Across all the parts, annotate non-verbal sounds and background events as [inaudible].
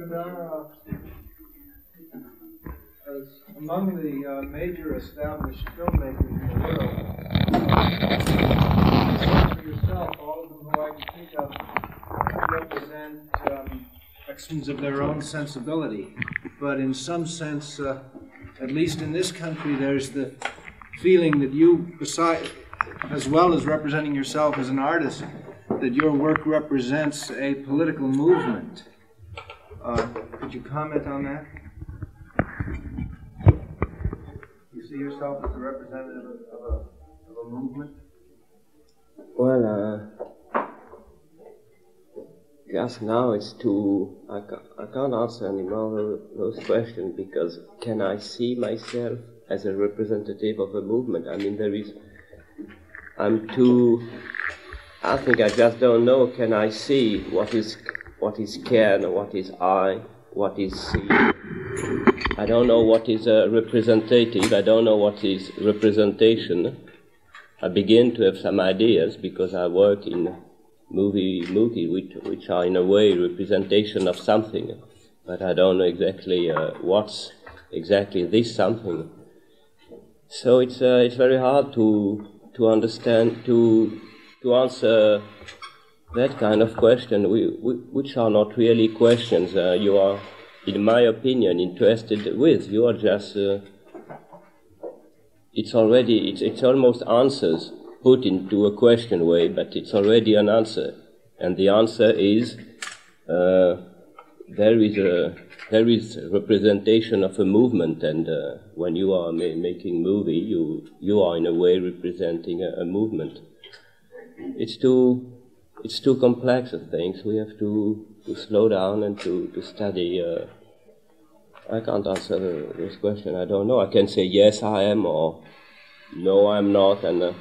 Uh, as among the uh, major established filmmakers in the world, for yourself, all of them who I can think of represent um, expressions of their own sensibility. But in some sense, uh, at least in this country, there's the feeling that you, beside, as well as representing yourself as an artist, that your work represents a political movement. Uh, could you comment on that? You see yourself as a representative of, a, of a movement? Well, uh, just now it's too. I, ca- I can't answer any more of those questions because can I see myself as a representative of a movement? I mean, there is. I'm too. I think I just don't know. Can I see what is what is can, what is I, what is see? I don't know what is uh, representative. I don't know what is representation. I begin to have some ideas because I work in movie movie which, which are in a way representation of something, but I don't know exactly uh, what's exactly this something. So it's uh, it's very hard to to understand to to answer that kind of question, we, we, which are not really questions uh, you are, in my opinion, interested with. You are just uh, it's already it's, it's almost answers put into a question way, but it's already an answer, and the answer is uh, there is a there is representation of a movement, and uh, when you are ma- making movie, you you are in a way representing a, a movement. It's too it's too complex of things. We have to, to slow down and to, to study. Uh, I can't answer the, this question. I don't know. I can say yes, I am, or no, I'm not, and uh,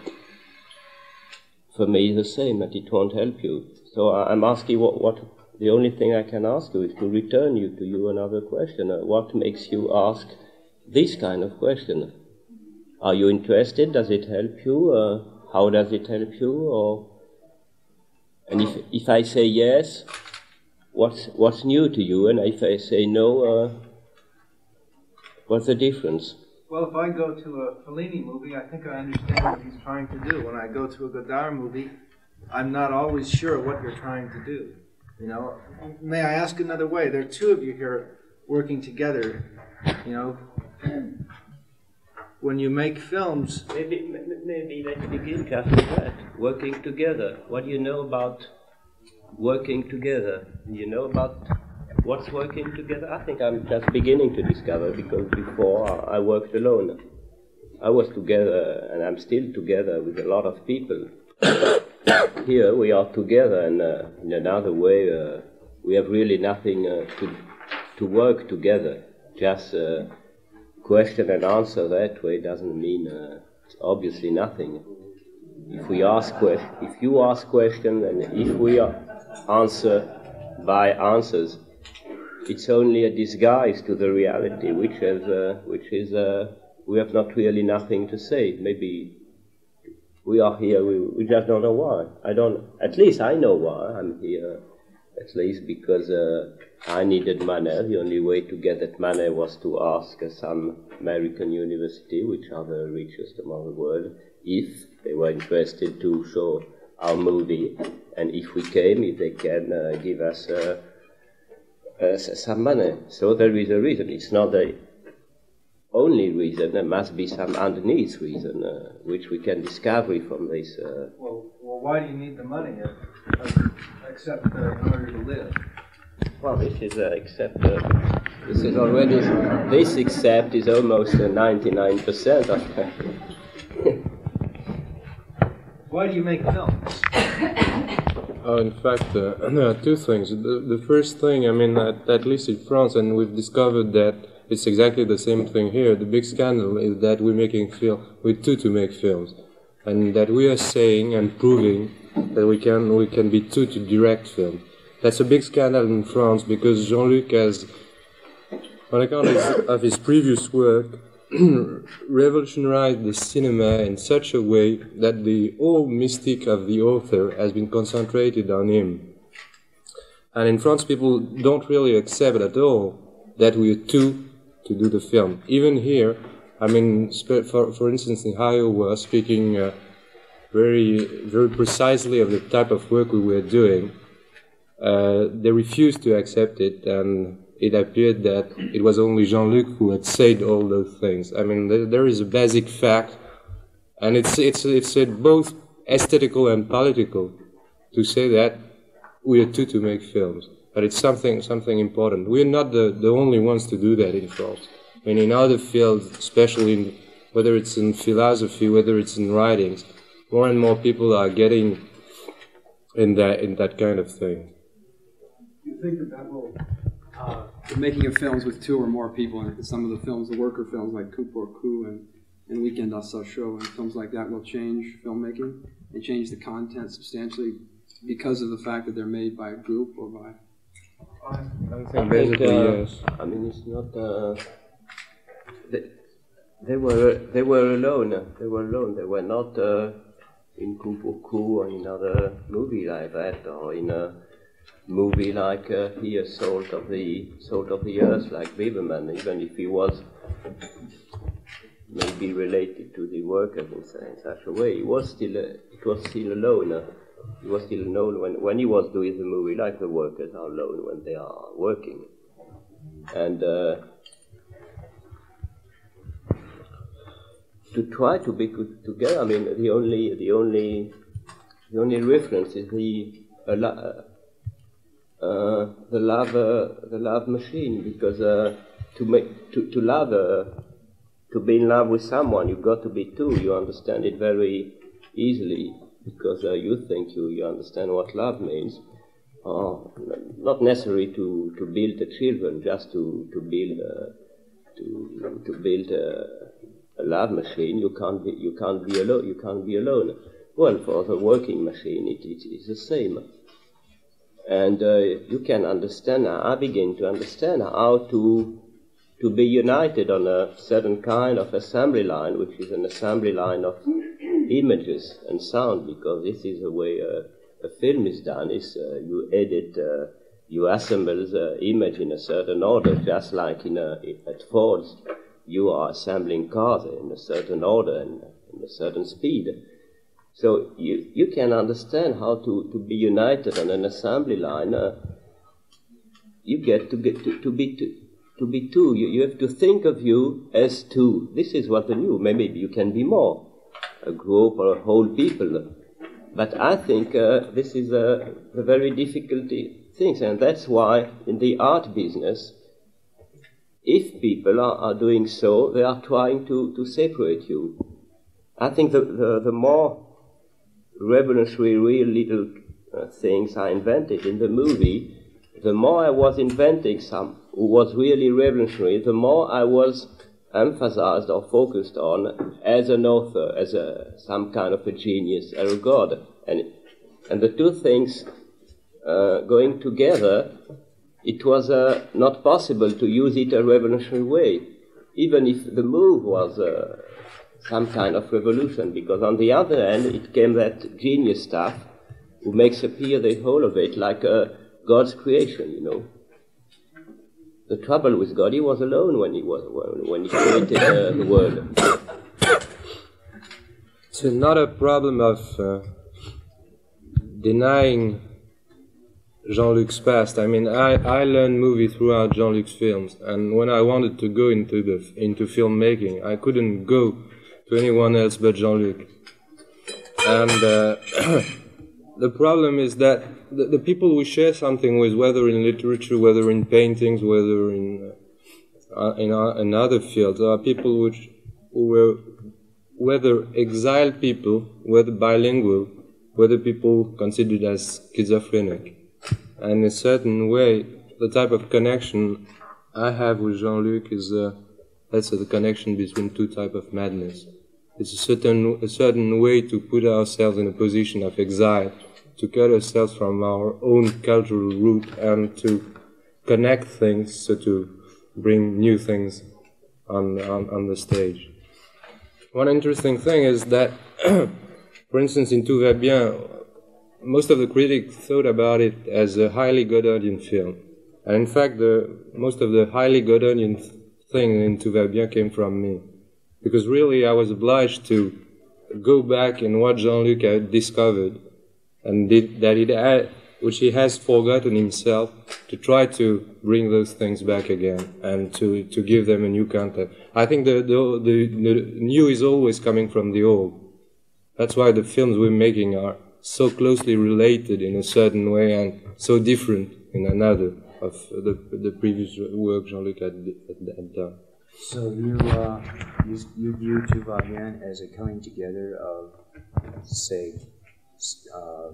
for me, the same. That it won't help you. So I, I'm asking what, what. The only thing I can ask you is to return you to you another question. Uh, what makes you ask this kind of question? Are you interested? Does it help you? Uh, how does it help you? Or and if, if I say yes, what's, what's new to you? And if I say no, uh, what's the difference? Well, if I go to a Fellini movie, I think I understand what he's trying to do. When I go to a Godard movie, I'm not always sure what you're trying to do. You know, may I ask another way? There are two of you here working together. You know, when you make films, Maybe, maybe let's begin that. Working together. What do you know about working together? You know about what's working together? I think I'm just beginning to discover because before I worked alone. I was together and I'm still together with a lot of people. [coughs] Here we are together and uh, in another way uh, we have really nothing uh, to, to work together. Just uh, question and answer that way doesn't mean uh, obviously nothing. If we ask if you ask questions and if we answer by answers, it's only a disguise to the reality, which is uh, which is uh, we have not really nothing to say. Maybe we are here, we, we just don't know why. I don't. At least I know why I'm here. At least because uh, I needed money. The only way to get that money was to ask uh, some American university, which are the richest among the world, if they were interested to show our movie, and if we came, if they can uh, give us uh, uh, some money. So there is a reason. It's not the only reason. There must be some underneath reason, uh, which we can discover from this. Well, well, why do you need the money if, except uh, in order to live? Well, this is uh, except uh, this is already this except is almost ninety nine percent of. [laughs] Why do you make films? [coughs] Uh, in fact, uh, [coughs] there are two things. The, the first thing, I mean, at, at least in France, and we've discovered that it's exactly the same thing here. The big scandal is that we're making film, we're two to make films, and that we are saying and proving that we can we can be two to direct film. That's a big scandal in France because Jean-Luc has, on account of his previous work, [clears throat] revolutionized the cinema in such a way that the whole mystic of the author has been concentrated on him. And in France, people don't really accept at all that we are two to do the film. Even here, I mean, for, for instance, in Iowa, speaking uh, very, very precisely of the type of work we were doing, uh, they refused to accept it, and it appeared that it was only Jean-Luc who had said all those things. I mean, there, is a basic fact, and it's it's it's both aesthetical and political to say that we are two to make films. But it's something something important. We're not the, the only ones to do that in France. I mean, in other fields, especially in, whether it's in philosophy, whether it's in writings, more and more people are getting in that in that kind of thing. You think that that will uh, the making of films with two or more people, and some of the films, the worker films like Coup pour Coup and, and Weekend à Sochaux and films like that will change filmmaking and change the content substantially because of the fact that they're made by a group or by. I think basically, uh, yes. I mean, it's not. Uh, they, were they were alone. They were alone. They were not uh, in pour or in another movie like that or in a movie like uh, here, Salt of the Salt of the Earth, like Biberman, even if he was maybe related to the workers in, in such a way, he was still uh, it was still alone. He was still alone when when he was doing the movie, like the workers are alone when they are working, and. Uh, to try to be good together. I mean, the only the only the only reference is the uh, uh, the love uh, the love machine because uh, to make to, to love uh, to be in love with someone you've got to be two you understand it very easily because uh, you think you, you understand what love means not necessary to, to build the children just to, to build to, to build a, love machine you can't be you can't be alone you can't be alone. Well for the working machine it, it is the same. And uh, you can understand, I begin to understand how to, to be united on a certain kind of assembly line, which is an assembly line of images and sound, because this is the way a, a film is done, is uh, you edit, uh, you assemble the image in a certain order, just like in a, at Ford's, you are assembling cars in a certain order and in a certain speed. So you, you can understand how to, to be united on an assembly line. Uh, you get to get to, to be to, to be two. You, you have to think of you as two. This is what the new. Maybe you can be more, a group or a whole people. But I think uh, this is a, a very difficult thing, and that's why in the art business, if people are, are doing so, they are trying to, to separate you. I think the, the, the more revolutionary, real little uh, things I invented in the movie, the more I was inventing some who was really revolutionary, the more I was emphasized or focused on as an author, as a, some kind of a genius, or a god. And, and the two things uh, going together, it was uh, not possible to use it a revolutionary way, even if the move was uh, some kind of revolution, because on the other hand, it came that genius stuff who makes appear the whole of it like uh, God's creation, you know. The trouble with God, he was alone when he was when he created uh, the world. It's not a problem of uh, denying Jean-Luc's past. I mean, I, I learned movie throughout Jean-Luc's films, and when I wanted to go into the into filmmaking, I couldn't go to anyone else but Jean-Luc. And uh, [clears throat] the problem is that the, the, people we share something with, whether in literature, whether in paintings, whether in uh, in, uh, in, other fields, are people which who were whether exiled people, whether bilingual, whether people considered as schizophrenic. And in a certain way, the type of connection I have with Jean-Luc is uh, that's the connection between two type of madness. It's a certain, a certain way to put ourselves in a position of exile, to cut ourselves from our own cultural root and to connect things, so to bring new things on, on, on the stage. One interesting thing is that, [clears throat] for instance, in Tout va bien, most of the critics thought about it as a highly Godardian film. And in fact, the, most of the highly Godardian th- thing in Tout bien came from me. Because really, I was obliged to go back and what Jean-Luc had discovered and did, that it had, which he has forgotten himself, to try to bring those things back again and to, to give them a new content. I think the, the, the, the new is always coming from the old. That's why the films we're making are so closely related in a certain way and so different in another of the, the previous work Jean-Luc had, had done. So you, uh, you, you view Tout as a coming together of, say, uh,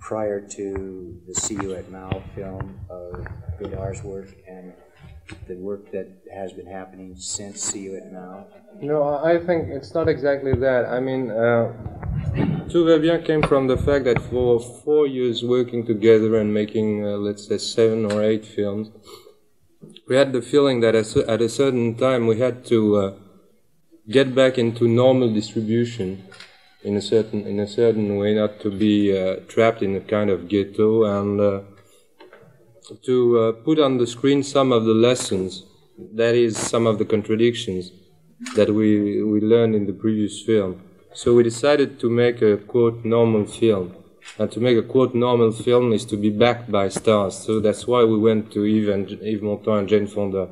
prior to the See You at Mao film of Godard's work and the work that has been happening since See You at Mao? No, I think it's not exactly that. I mean, uh, Bien came from the fact that for four years working together and making, uh, let's say, seven or eight films, we had the feeling that at a certain time we had to uh, get back into normal distribution in a certain in a certain way, not to be uh, trapped in a kind of ghetto, and uh, to uh, put on the screen some of the lessons, that is, some of the contradictions that we we learned in the previous film. So we decided to make a quote normal film. And to make a quote normal film is to be backed by stars. So that's why we went to Yves, and, Yves Montand and Jane Fonda.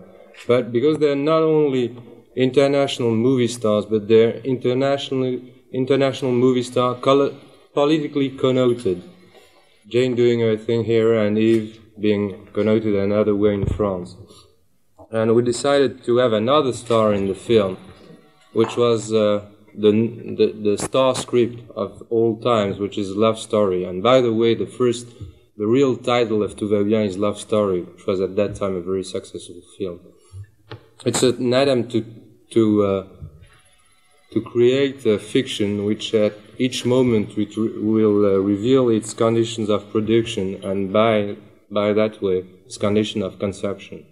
But because they're not only international movie stars, but they're international international movie star, color, politically connoted. Jane doing her thing here, and Yves being connoted another way in France. And we decided to have another star in the film, which was. Uh, the, the, the star script of all times, which is Love Story. And by the way, the first, the real title of Tout va bien is Love Story, which was at that time a very successful film. It's an attempt to, to, uh, to create a fiction which at each moment will uh, reveal its conditions of production and by, by that way, its condition of conception.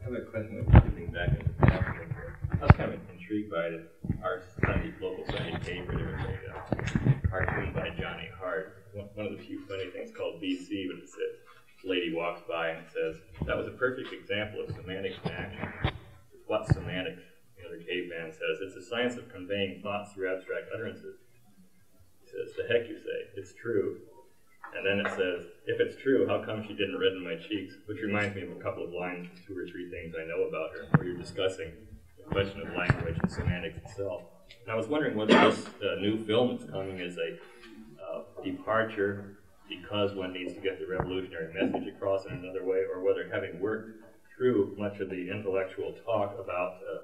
I have a question. I was kind of intrigued by it. Our Sunday, local Sunday paper, there was a uh, cartoon by Johnny Hart. One, of the few funny things called BC, but it says, lady walks by and says, that was a perfect example of semantics action. What semantics? The caveman says, it's the science of conveying thoughts through abstract utterances. He says, the heck you say, it's true. And then it says, if it's true, how come she didn't redden my cheeks? Which reminds me of a couple of lines, two or three things I know about her, where you're discussing question of language and semantics itself. And I was wondering whether this uh, new film is coming as a uh, departure because one needs to get the revolutionary message across in another way, or whether having worked through much of the intellectual talk about uh,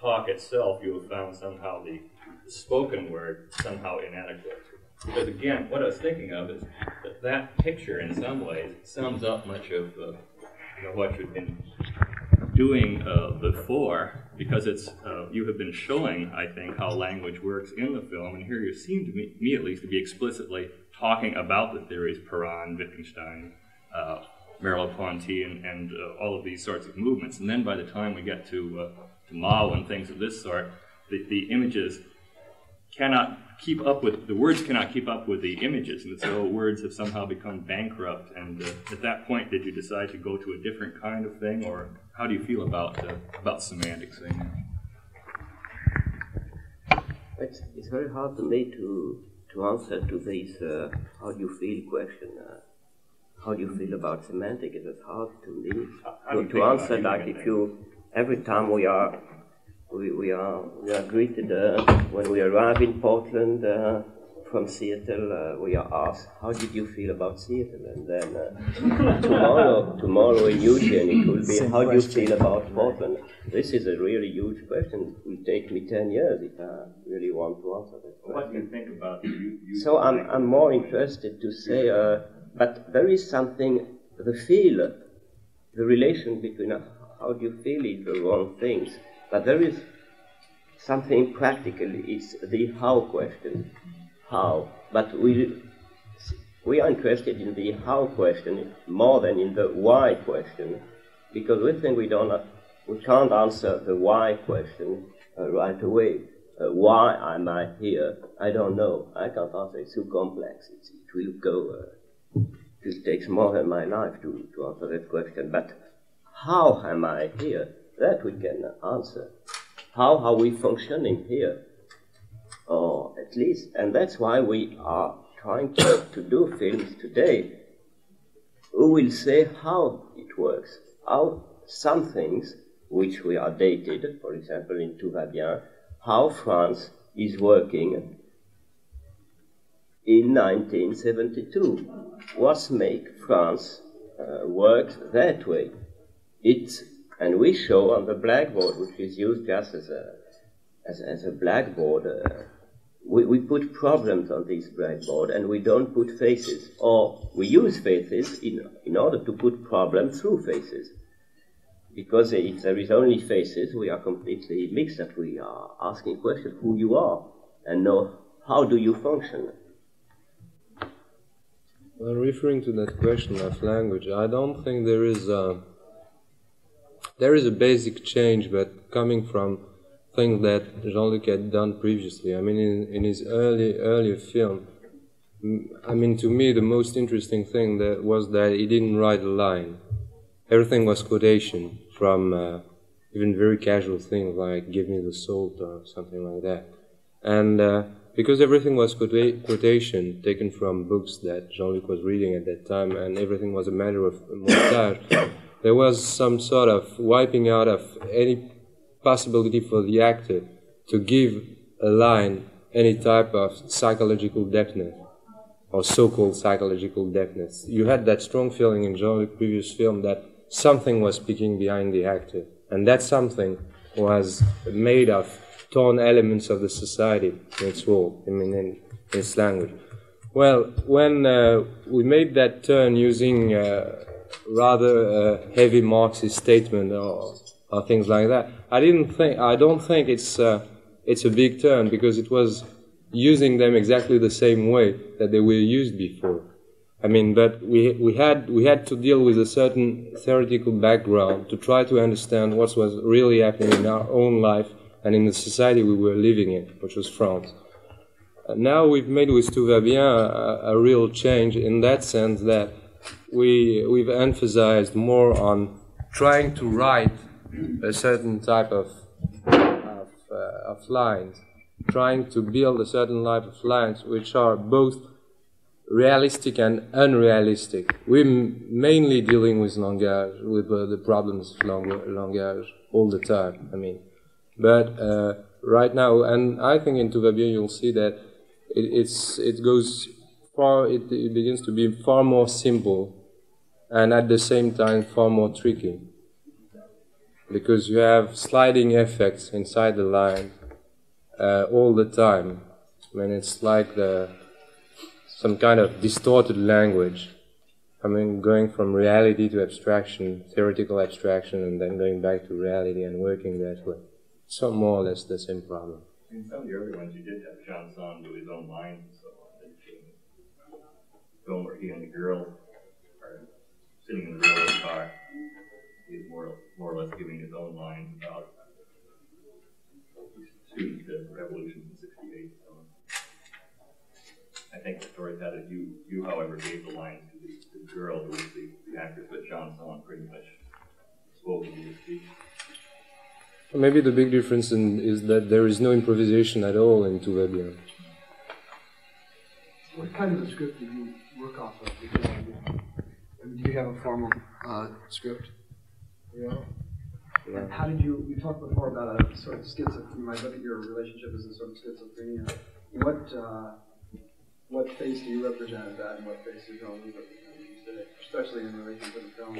talk itself, you have found somehow the spoken word somehow inadequate. Because again, what I was thinking of is that that picture, in some ways, sums up much of uh, you know, what you've been doing uh, before because it's uh, you have been showing, I think, how language works in the film, and here you seem to me, me at least, to be explicitly talking about the theories Parain, Wittgenstein, uh, Merleau-Ponty, and, and uh, all of these sorts of movements. And then by the time we get to, uh, to Mao and things of this sort, the, the images cannot keep up with the words cannot keep up with the images, and so words have somehow become bankrupt. And uh, at that point, did you decide to go to a different kind of thing, or how do you feel about uh, about semantics right now? It's, it's very hard for me to to answer to this uh, how do you feel question. Uh, how do you feel about semantics? It is hard to me to, to answer. Like if you every time we are we, we are we are greeted uh, when we arrive in Portland uh, from Seattle. Uh, we are asked, "How did you feel about Seattle?" And then uh, [laughs] tomorrow, tomorrow in Eugene, it will be, "How do you feel about Portland?" This is a really huge question. It will take me ten years if I really want to answer that question. What do you think about you? you so I'm I'm more interested to say, uh, but there is something the feel, the relation between how do you feel is the wrong things but there is something practical, it's the how question. How? But we, we are interested in the how question more than in the why question, because we think we, don't, we can't answer the why question uh, right away. Uh, why am I here? I don't know. I can't answer. It's too complex. It's, it will go. Uh, it takes more than my life to, to answer that question. But how am I here? That we can answer. How are we functioning here? Or at least, and that's why we are trying to, to do films today. Who will say how it works? How some things which we are dated, for example in Tout how France is working in 1972. What make France uh, work that way? It, and we show on the blackboard, which is used just as a, as, as a blackboard, uh, we, we put problems on this blackboard and we don't put faces. Or we use faces in, in order to put problems through faces because if there is only faces, we are completely mixed up. We are asking questions who you are and know how do you function. Well, referring to that question of language, I don't think there is a there is a basic change, but coming from things that Jean-Luc had done previously. I mean, in, in his early earlier film, I mean, to me, the most interesting thing that was that he didn't write a line. Everything was quotation from uh, even very casual things like "Give me the salt" or something like that, and uh, because everything was quota- quotation taken from books that Jean-Luc was reading at that time, and everything was a matter of montage, there was some sort of wiping out of any possibility for the actor to give a line any type of psychological depthness or so-called psychological depthness. You had that strong feeling in Jean-Luc's previous film that something was speaking behind the actor, and that something was made of torn elements of the society in its role, I mean, in, in its language. Well, when uh, we made that turn using uh, rather heavy Marxist statement or, or, things like that, I didn't think, I don't think it's uh, it's a big turn because it was using them exactly the same way that they were used before. I mean, but we, we, had, we had to deal with a certain theoretical background to try to understand what was really happening in our own life and in the society we were living in, which was France. And now we've made with Tout va bien a, a, real change in that sense that we, we've emphasized more on trying to write a certain type of, of, uh, of lines, trying to build a certain type of lines which are both realistic and unrealistic. We're mainly dealing with langage, with uh, the problems of langage all the time. I mean, but uh, right now, and I think in Tout va bien you'll see that it, it's it goes far. It, it begins to be far more simple, and at the same time far more tricky, because you have sliding effects inside the line uh, all the time. I mean, it's like the some kind of distorted language. I mean, going from reality to abstraction, theoretical abstraction, and then going back to reality and working that way. So more or less the same problem. In some of the early ones, you did have Jean do his own lines and so on. Film where he and the girl sitting in the railroad car. He's more, more or less giving his own lines about student the revolution in '68. I think the story had it. You, you, however, gave the lines to the, the girl who was the, the actress, but Jean Saulnier pretty much spoke in the speech. Maybe the big difference in, is that there is no improvisation at all in Tout va bien. What kind of a script did you work off of? Do you have a formal uh, script? Yeah. yeah. How did you? You talked before about a sort of schizophrenia. You might look at your relationship as a sort of schizophrenia. What uh, what face do you represent as that, and what face do you represent today, especially in relation to the film?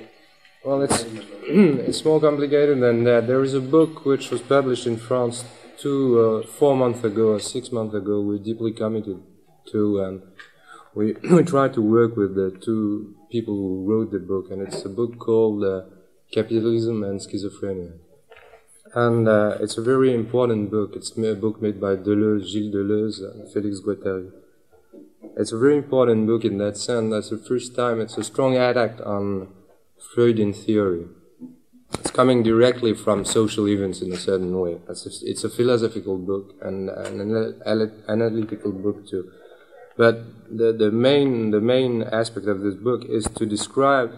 Well, it's [clears throat] it's more complicated than that. There is a book which was published in France two, uh, four months ago or six months ago. We're deeply committed to, and we [clears throat] we try to work with the two people who wrote the book, and it's a book called uh, Capitalism and Schizophrenia. And uh, it's a very important book. It's a book made by Deleuze, Gilles Deleuze, and Félix Guattari. It's a very important book in that sense. That's the first time it's a strong attack on Freudian theory. it's coming directly from social events in a certain way. It's a, it's a philosophical book and an analytical book too. But the, the main the main aspect of this book is to describe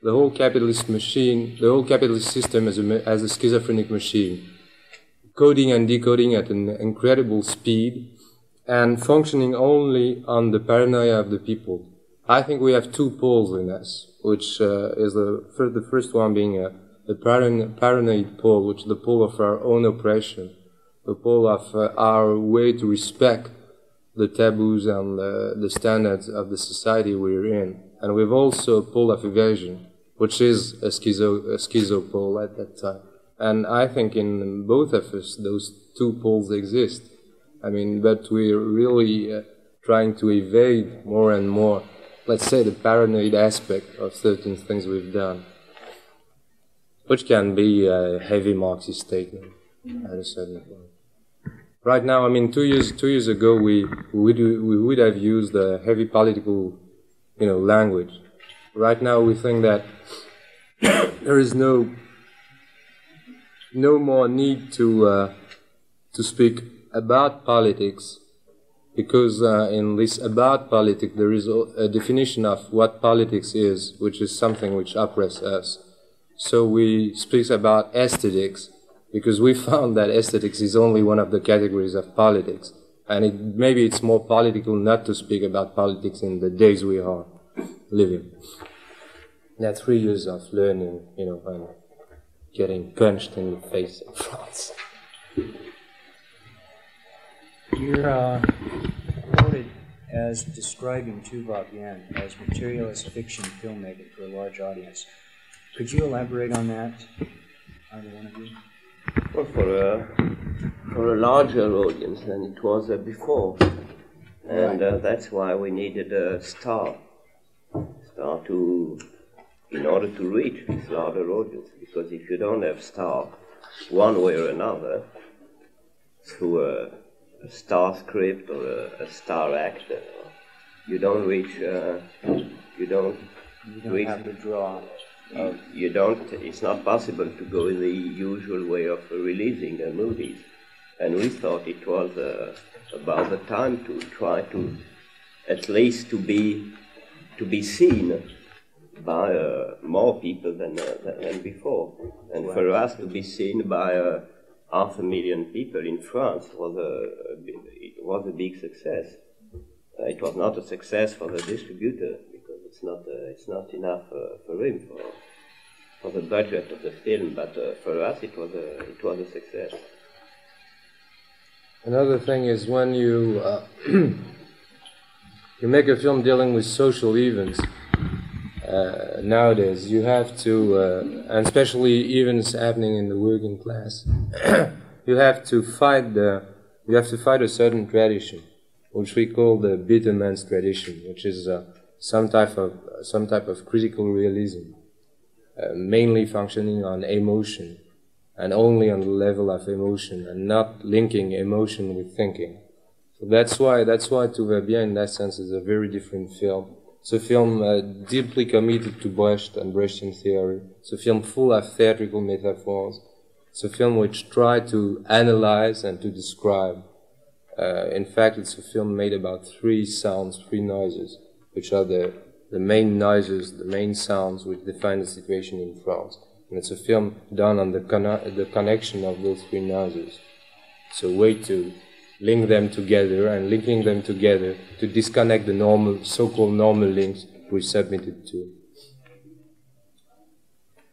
the whole capitalist machine, the whole capitalist system as a, as a schizophrenic machine, coding and decoding at an incredible speed and functioning only on the paranoia of the people. I think we have two poles in us, which uh, is the first, the first one being a, a paran- paranoid pole, which is the pole of our own oppression, the pole of uh, our way to respect the taboos and the, the standards of the society we're in. And we've also a pole of evasion, which is a schizo, a schizo pole at that time. And I think in both of us, those two poles exist. I mean, but we're really uh, trying to evade more and more, let's say, the paranoid aspect of certain things we've done, which can be a heavy Marxist statement at a certain point. Right now, I mean, two years two years ago, we would we would have used a heavy political, you know, language. Right now, we think that [coughs] there is no no more need to uh, to speak about politics because uh, in this about politics there is a definition of what politics is, which is something which oppresses us. So we speak about aesthetics because we [laughs] found that aesthetics is only one of the categories of politics. And it, maybe it's more political not to speak about politics in the days we are living. That three years of learning, you know, and getting punched in the face in France. You're uh, quoted as describing Tout va bien as materialist fiction filmmaking for a large audience. Could you elaborate on that, either one of you? For a, for a larger audience than it was uh, before. And uh, that's why we needed a star. Star to, in order to reach this larger audience. Because if you don't have star, one way or another, through a, a star script or a, a, star actor, you don't reach, uh, you don't, you don't reach have to draw you, you don't, it's not possible to go in the usual way of releasing uh, movies. And we thought it was uh, about the time to try to, at least to be, to be seen by uh, more people than, uh, than before. And for us to be seen by uh, half a million people in France was a, it was a big success. Uh, it was not a success for the distributor it's not uh, it's not enough uh, for him for for the budget of the film, but uh, for us it was a it was a success. Another thing is when you uh, [clears throat] you make a film dealing with social events. Uh, nowadays, you have to, uh, and especially events happening in the working class, [clears throat] you have to fight the, you have to fight a certain tradition, which we call the Biberman's tradition, which is some type of some type of critical realism, uh, mainly functioning on emotion, and only on the level of emotion, and not linking emotion with thinking. So that's why that's why bien in that sense is a very different film. It's a film uh, deeply committed to Brecht and Brechtian theory. It's a film full of theatrical metaphors. It's a film which tries to analyze and to describe. Uh, in fact, it's a film made about three sounds, three noises which are the, the main noises, the main sounds which define the situation in France. And it's a film done on the, con- the connection of those three noises. It's a way to link them together and linking them together to disconnect the normal, so-called normal links we submitted to.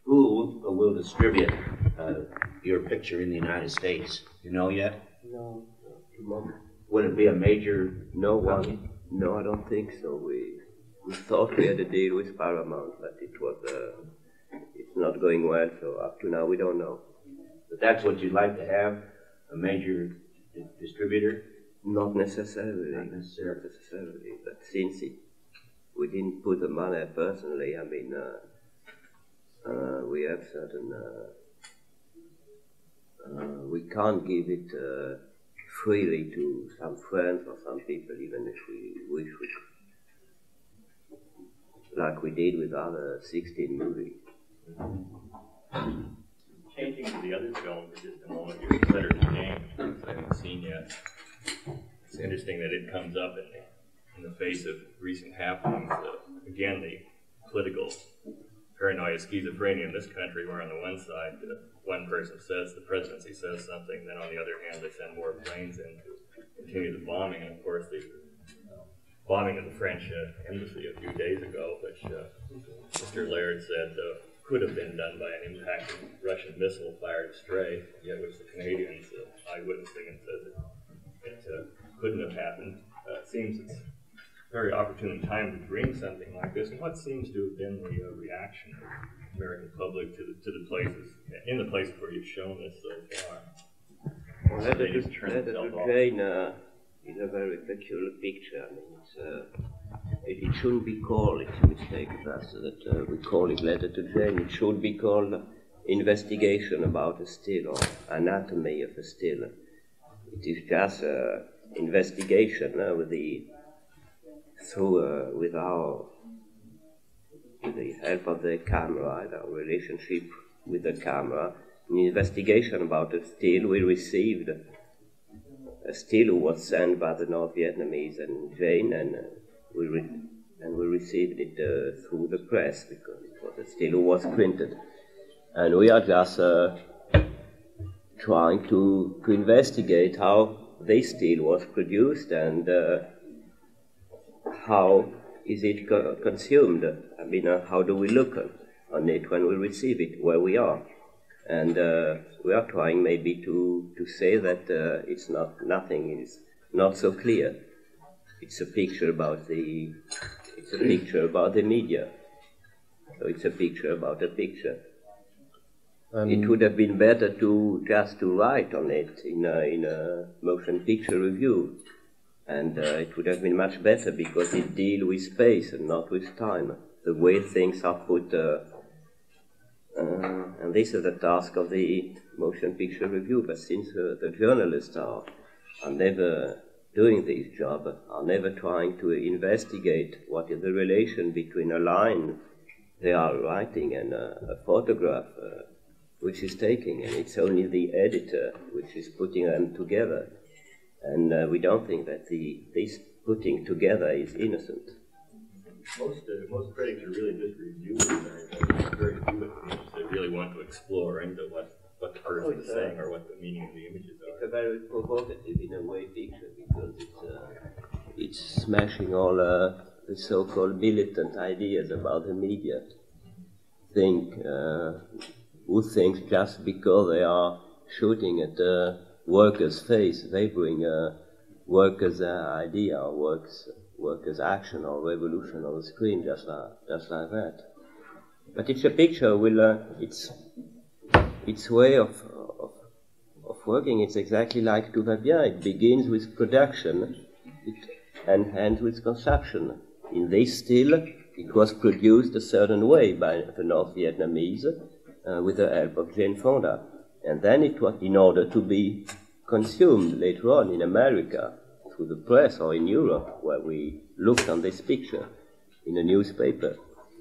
Who will distribute uh, your picture in the United States? You know yet? No. Would it be a major? No one. No, I don't think so. We we thought we had a deal with Paramount, but it was uh, it's not going well. So up to now, we don't know. But that's what you'd like to have a major di- distributor. Not necessarily. Not necessarily. Not necessarily. But since it, we didn't put the money personally, I mean, uh, uh, we have certain. Uh, uh we can't give it uh, freely to some friends or some people, even if we wish we could. Like we did with other 16 movies. Changing to the other film for just a moment, your letter to James, I haven't seen yet. It's interesting that it comes up in the, in the face of recent happenings. Uh, again, the political paranoia, schizophrenia in this country, where on the one side, uh, one person says, the presidency says something, then on the other hand, they send more planes in to continue the bombing. And of course, the bombing of the French uh, embassy a few days ago, which uh, Mr. Laird said uh, could have been done by an impacting Russian missile fired astray, yet which the Canadians uh, eyewitnessing and said that it uh, couldn't have happened. Uh, it seems it's a very opportune time to bring something like this. And what seems to have been the uh, reaction of the American public to the, to the places, in the places where you've shown this so far? Or have they just turned Letter uh, is a very peculiar picture. I mean, it's, uh, it, it shouldn't be called, it's a mistake of us that uh, we call it Letter to Jane. It should be called Investigation about a still or Anatomy of a still. It is just an investigation uh, with the through uh, with our with the help of the camera our relationship with the camera, an investigation about a still we received. A still was sent by the North Vietnamese and Jane, and uh, we re- and we received it uh, through the press because it was still was printed, and we are just uh, trying to to investigate how this steel was produced and. Uh, how is it co- consumed? I mean, uh, how do we look on it when we receive it, where we are? And uh, we are trying maybe to, to say that uh, it's not nothing is not so clear. It's a picture about the it's a picture about the media. So it's a picture about a picture. And It would have been better to just to write on it in a, in a motion picture review, and uh, it would have been much better because it deal with space and not with time. The way things are put, uh, and this is the task of the motion picture review. But since uh, the journalists are are never doing this job, are never trying to investigate what is the relation between a line they are writing and a, a photograph uh, which is taking, and it's only the editor which is putting them together. And uh, we don't think that the this putting together is innocent. Most, uh, most critics are really just reviewers. There very few opinions that really want to explore into what, what the person is uh, saying or what the meaning of the images are. It's are. a very provocative, in a way, picture because it's uh, it's smashing all uh, the so-called militant ideas about the media. Think uh, who thinks just because they are shooting at the workers' face, they bring a workers' uh, idea or works workers' action or revolution on the screen, just like just like that. But it's a picture. Will uh, it's its way of, of of working, it's exactly like va. It begins with production it, and ends with consumption. In this still, it was produced a certain way by the North Vietnamese uh, with the help of Jane Fonda. And then it was in order to be consumed later on in America through the press or in Europe, where we looked on this picture in a newspaper.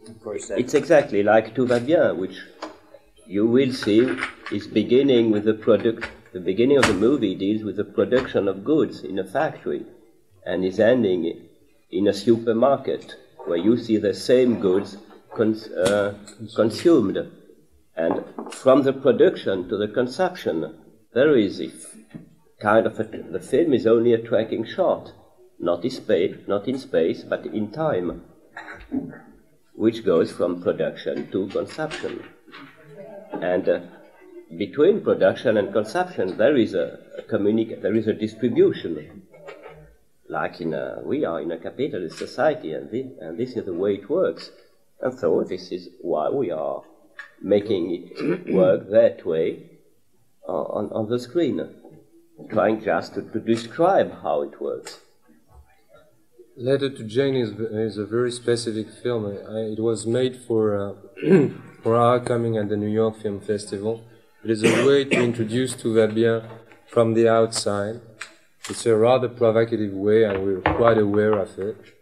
Of course, It's exactly like Tout va bien, which you will see is beginning with the product. The beginning of the movie deals with the production of goods in a factory, and is ending in a supermarket where you see the same goods cons- uh, consumed, and from the production to the consumption, there is a f- kind of a, the film is only a tracking shot, not in space, not in space, but in time, which goes from production to consumption. And uh, between production and consumption, there is a, a communica- there is a distribution. Like in a, we are in a capitalist society, and, thi- and this is the way it works. And so this is why we are making it work that way uh, on, on the screen, trying just to, to describe how it works. Letter to Jane is, is a very specific film. I, it was made for uh, [clears throat] for our coming at the New York Film Festival. It is a way to introduce va from the outside. It's a rather provocative way, and we're quite aware of it.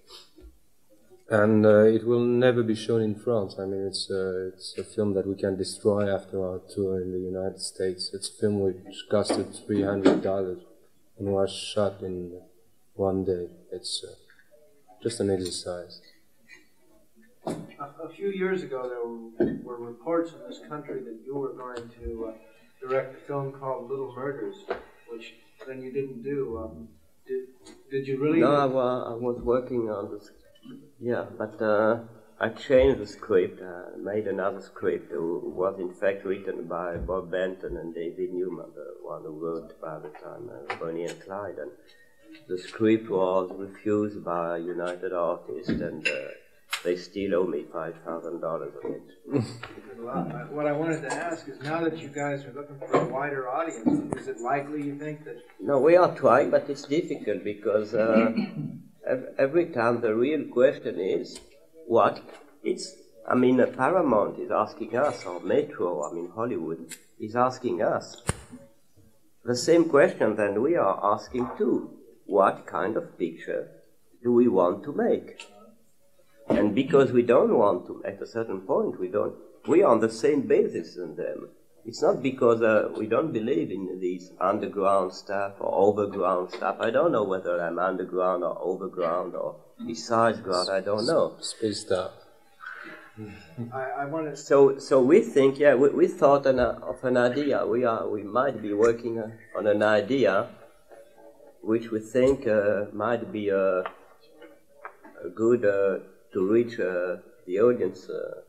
And uh, it will never be shown in France. I mean, it's uh, it's a film that we can destroy after our tour in the United States. It's a film which costed three hundred dollars and was shot in one day. It's uh, just an exercise. A, a few years ago, there were, were reports in this country that you were going to uh, direct a film called Little Murders, which then you didn't do. Um, did, did you really? No, I, wa- I was working on this. Yeah, but uh, I changed the script, uh, made another script, who was in fact written by Bob Benton and David Newman, the one who wrote by the time uh, Bonnie and Clyde. And the script was refused by United Artists, and uh, they still owe me five thousand dollars on it. [laughs] What I wanted to ask is, now that you guys are looking for a wider audience, is it likely you think that No, we are trying, but it's difficult because uh, every time the real question is what it's. I mean, Paramount is asking us, or Metro, I mean Hollywood, is asking us the same question that we are asking too. What kind of picture do we want to make? And because we don't want to, at a certain point, we don't. We are on the same basis as them. It's not because uh, we don't believe in these underground stuff or overground stuff. I don't know whether I'm underground or overground or besides ground. I don't know. Space stuff. I, I want to So, so we think, yeah, we, we thought an, uh, of an idea. We are, we might be working uh, on an idea, which we think uh, might be a, a good uh, to reach uh, the audience uh,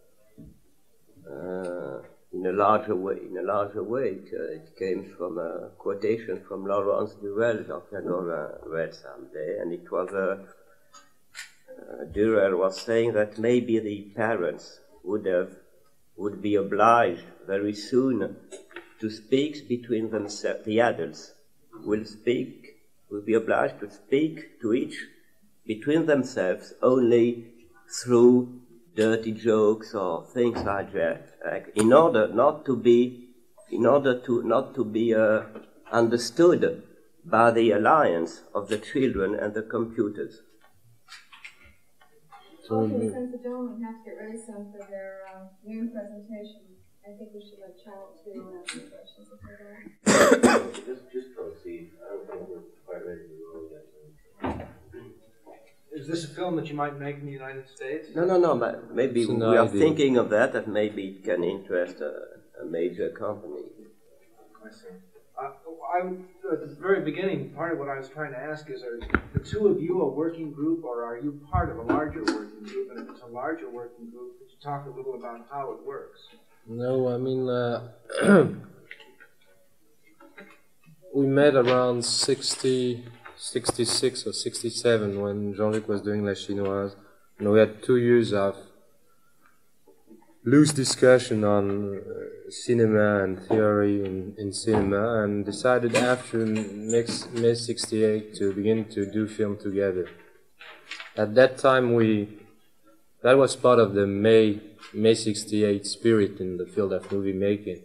uh, in a larger way. In a larger way, it, uh, it came from a quotation from Lawrence Durrell, Dr. Nora read someday, and it was a uh, Durrell was saying that maybe the parents would have would be obliged very soon to speak between themselves. The adults will speak will be obliged to speak to each between themselves only through dirty jokes or things like that, in order not to be in order to not to be uh, understood by the alliance of the children and the computers. Okay, since the gentlemen have to get ready soon for their uh, noon presentation, I think we should let Channel Two ask some questions if they're there. [coughs] Just, just proceed. I don't think we're quite ready to roll yet. [coughs] [coughs] Is this a film that you might make in the United States? No, no, no, but maybe It's we an are thinking of that, that maybe it can interest a, a major company. I see. Uh, I, at the very beginning, part of what I was trying to ask is, are the two of you a working group, or are you part of a larger working group? And if it's a larger working group, could you talk a little about how it works? No, I mean, uh, [clears throat] we met around 60, 66 or 67 when Jean Luc was doing La Chinoise. And we had two years of loose discussion on uh, cinema and theory in, in cinema and decided after May 68 to begin to do film together. At that time, we that was part of the May May 68 spirit in the field of movie making.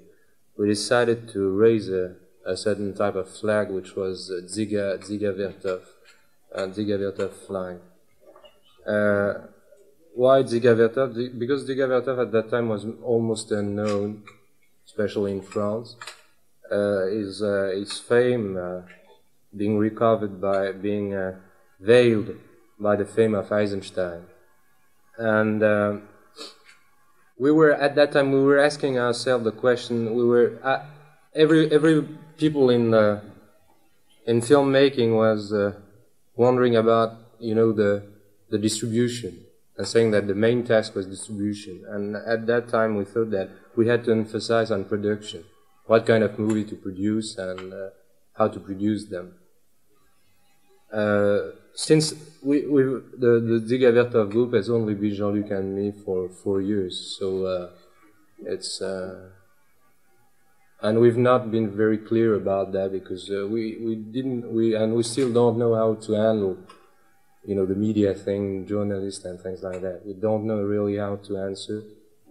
We decided to raise a, a certain type of flag, which was uh, Dziga, Dziga Vertov, uh, Dziga Vertov flag. Uh, why Dziga Vertov? Because Dziga Vertov at that time was almost unknown, especially in France. Uh, his, uh, his fame uh, being recovered by being uh, veiled by the fame of Eisenstein and we were at that time we were asking ourselves the question we were every every people in uh, in filmmaking was uh, wondering about you know the the distribution and saying that the main task was distribution. And at that time we thought that we had to emphasize on production what kind of movie to produce and uh, how to produce them. Uh, since we, we the the Vertov group has only been Jean-Luc and me for four years, so uh, it's uh, and we've not been very clear about that because uh, we we didn't we and we still don't know how to handle you know the media thing, journalists and things like that. We don't know really how to answer,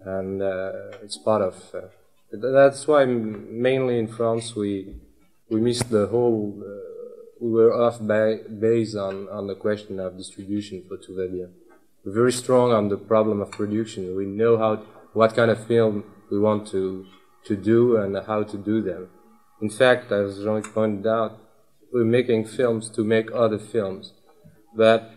and uh, it's part of. Uh, that's why mainly in France we we missed the whole. Uh, we were off ba- base on, on the question of distribution for Tout we're very strong on the problem of production. We know how what kind of film we want to to do and how to do them. In fact, as Jean pointed out, we're making films to make other films, but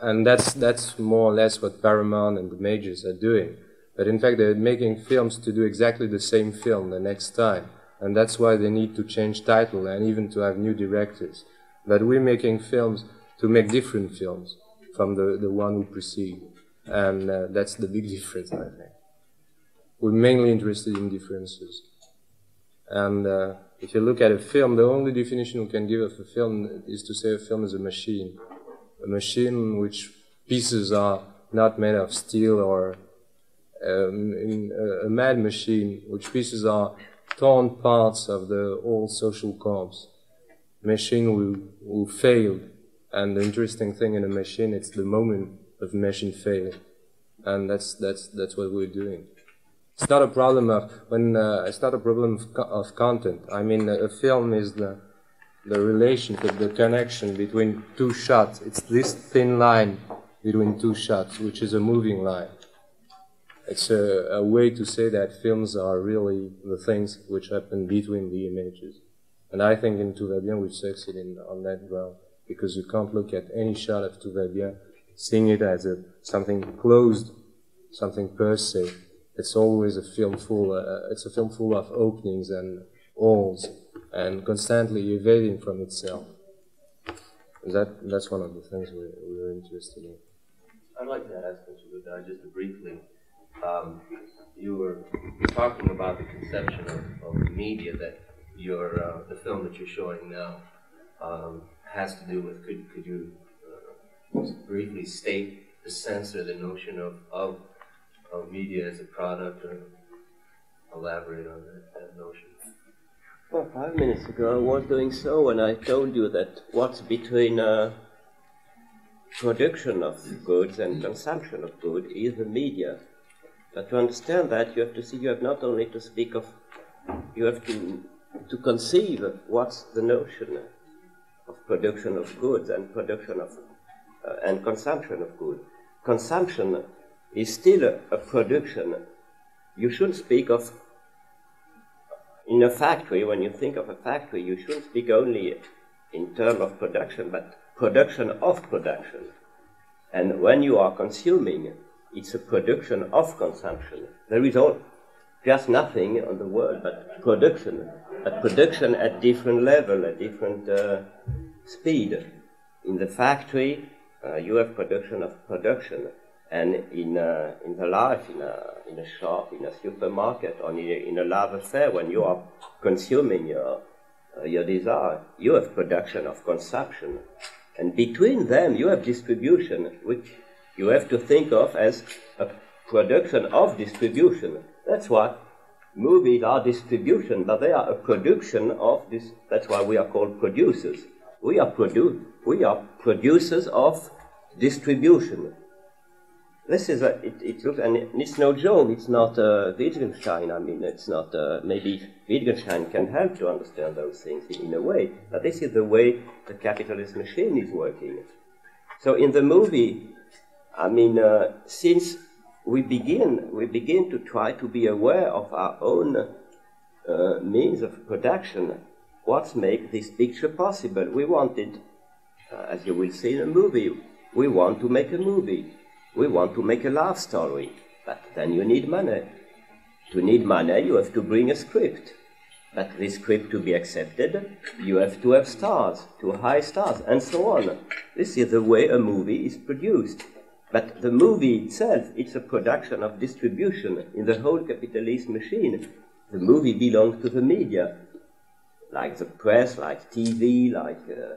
and that's that's more or less what Paramount and the majors are doing. But in fact, they're making films to do exactly the same film the next time, and that's why they need to change title and even to have new directors. But we're making films to make different films from the, the one who precede, and uh, that's the big [laughs] difference, I think. We're mainly interested in differences, and uh, if you look at a film, the only definition we can give of a film is to say a film is a machine, a machine which pieces are not made of steel or um, in a, a mad machine, which pieces are torn parts of the old social corps. Machine will, will fail, and the interesting thing in a machine, it's the moment of machine failure, and that's that's that's what we're doing. It's not a problem of when uh, it's not a problem of, co- of content. I mean, a, film is the the relationship, the connection between two shots. It's this thin line between two shots, which is a moving line it's a, a, way to say that films are really the things which happen between the images. And I think in Tout we've succeeded on that ground because you can't look at any shot of Tout seeing it as a, something closed, something per se. It's always a film full. Uh, it's a film full of openings and holes, and constantly evading from itself. That that's one of the things we're, we're interested in. I'd like to ask Mr. Godard just briefly um, you were talking about the conception of, of media that your uh, the film that you're showing now um, has to do with. Could could you uh, briefly state the sense or the notion of, of of media as a product, or elaborate on that, that notion? Well, five minutes ago I was doing so, and I told you that what's between uh, production of goods and consumption of goods is the media. But to understand that, you have to see, you have not only to speak of, you have to, to conceive what's the notion of production of goods and production of, uh, and consumption of goods. Consumption is still a, production. You shouldn't speak of, in a factory, when you think of a factory, you shouldn't speak only in terms of production, but production of production. And when you are consuming, it's a production of consumption. There is all, just nothing on the world but production, but production at different level, at different uh, speed. In the factory, uh, you have production of production, and in uh, in the life, in a in a shop, in a supermarket, or in a, in a love affair, when you are consuming your uh, your desire, you have production of consumption, and between them you have distribution, which you have to think of as a production of distribution. That's why movies are distribution, but they are a production of this. That's why we are called producers. We are produ- we are producers of distribution. This is a, it, it looks, and it's no joke, it's not uh, Wittgenstein, I mean, it's not, uh, maybe Wittgenstein can help to understand those things in, in a way, but this is the way the capitalist machine is working. So in the movie, I mean, uh, since we begin, we begin to try to be aware of our own uh, means of production. What's make this picture possible? We wanted, uh, as you will see in a movie, we want to make a movie. We want to make a love story, but then you need money. To need money, you have to bring a script. But this script to be accepted, you have to have stars, to high stars, and so on. This is the way a movie is produced. But the movie itself, it's a production of distribution in the whole capitalist machine. The movie belongs to the media, like the press, like TV, like uh,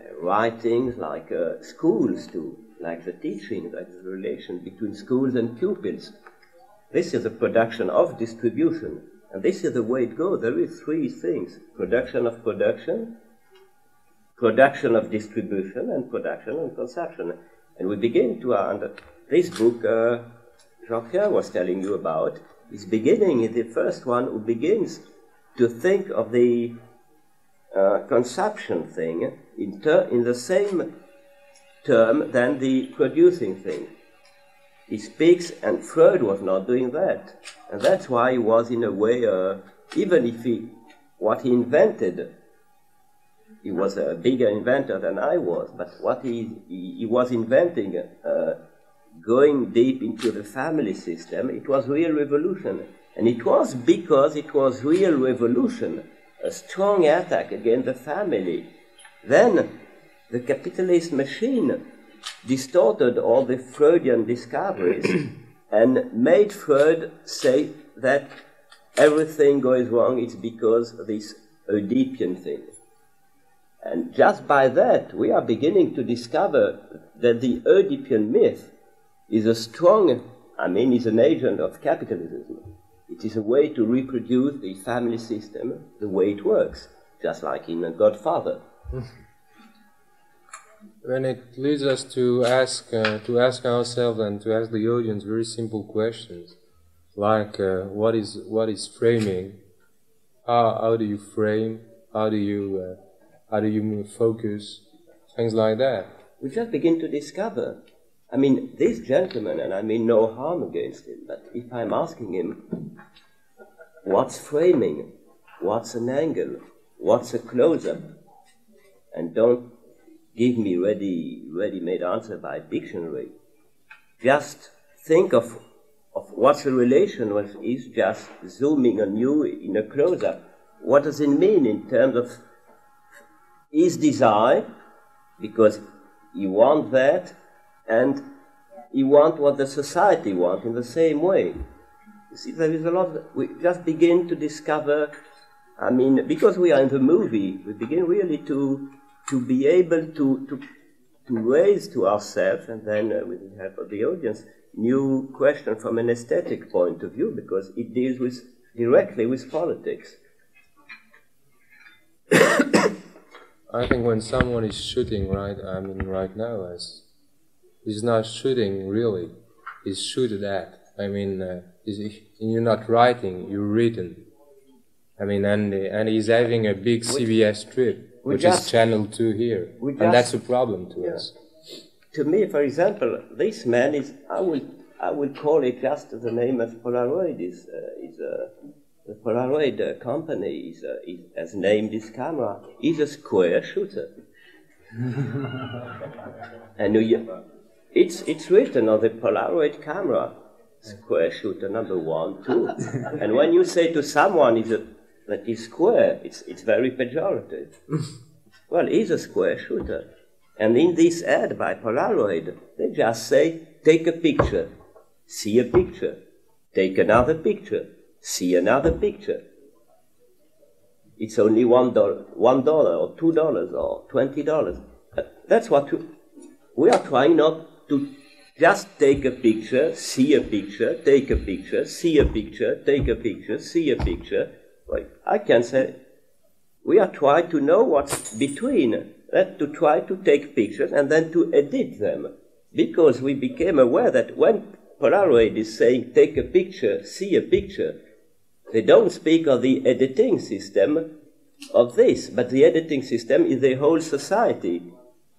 uh, writings, like uh, schools too, like the teaching, like the relation between schools and pupils. This is the production of distribution. And this is the way it goes. There is three things. Production of production, production of distribution, and production and consumption. And we begin to, uh, this book uh, Jean-Pierre was telling you about, is beginning, is the first one who begins to think of the uh, consumption thing in, ter- in the same term than the producing thing. he speaks, and Freud was not doing that. And that's why he was, in a way, uh, even if he, what he invented, he was a bigger inventor than I was, but what he, he, he was inventing, uh, going deep into the family system, it was real revolution. And it was because it was real revolution, a strong attack against the family. Then the capitalist machine distorted all the Freudian discoveries [clears throat] and made Freud say that everything goes wrong, it's because of this Oedipian thing. And just by that, we are beginning to discover that the Oedipian myth is a strong, I mean, is an agent of capitalism. It is a way to reproduce the family system the way it works, just like in a Godfather. [laughs] When it leads us to ask uh, to ask ourselves and to ask the audience very simple questions, like uh, what is what is framing? How how do you frame? How do you uh, how do you focus? Things like that. We just begin to discover. I mean, this gentleman, and I mean no harm against him, but if I'm asking him, what's framing? What's an angle? What's a close-up? And don't give me ready ready-made answer by dictionary. Just think of of what the relation was is just zooming on you in a close-up. What does it mean in terms of his desire? Because you want that and you want what the society wants in the same way. You see, there is a lot, of, we just begin to discover, I mean, because we are in the movie, we begin really to to be able to, to, to raise to ourselves, and then uh, with the help of the audience, new question from an aesthetic point of view, because it deals with directly with politics. [coughs] I think when someone is shooting right, I mean right now, as he's not shooting really, he's shooted at. I mean, uh, you're not writing, you're written. I mean, and and he's having a big CBS trip, which just, is Channel Two here, and that's a problem to yeah. us. To me, for example, this man is I will I will call it just the name of Polaroid is uh, is a. Uh, the Polaroid uh, company is, uh, is, has named this camera is a square shooter. [laughs] and you, it's, it's written on the Polaroid camera, square shooter number one, two. [laughs] and when you say to someone is a, that is square, it's, it's very pejorative. well, he's a square shooter. And in this ad by Polaroid, they just say, take a picture, see a picture, take another picture see another picture. It's only one dollar, one dollar or two dollars or twenty dollars. That's what we are trying not to just take a picture, see a picture, take a picture, see a picture, take a picture, see a picture. Like I can say, we are trying to know what's between that to try to take pictures and then to edit them, because we became aware that when Polaroid is saying take a picture, see a picture, they don't speak of the editing system of this, but the editing system is the whole society,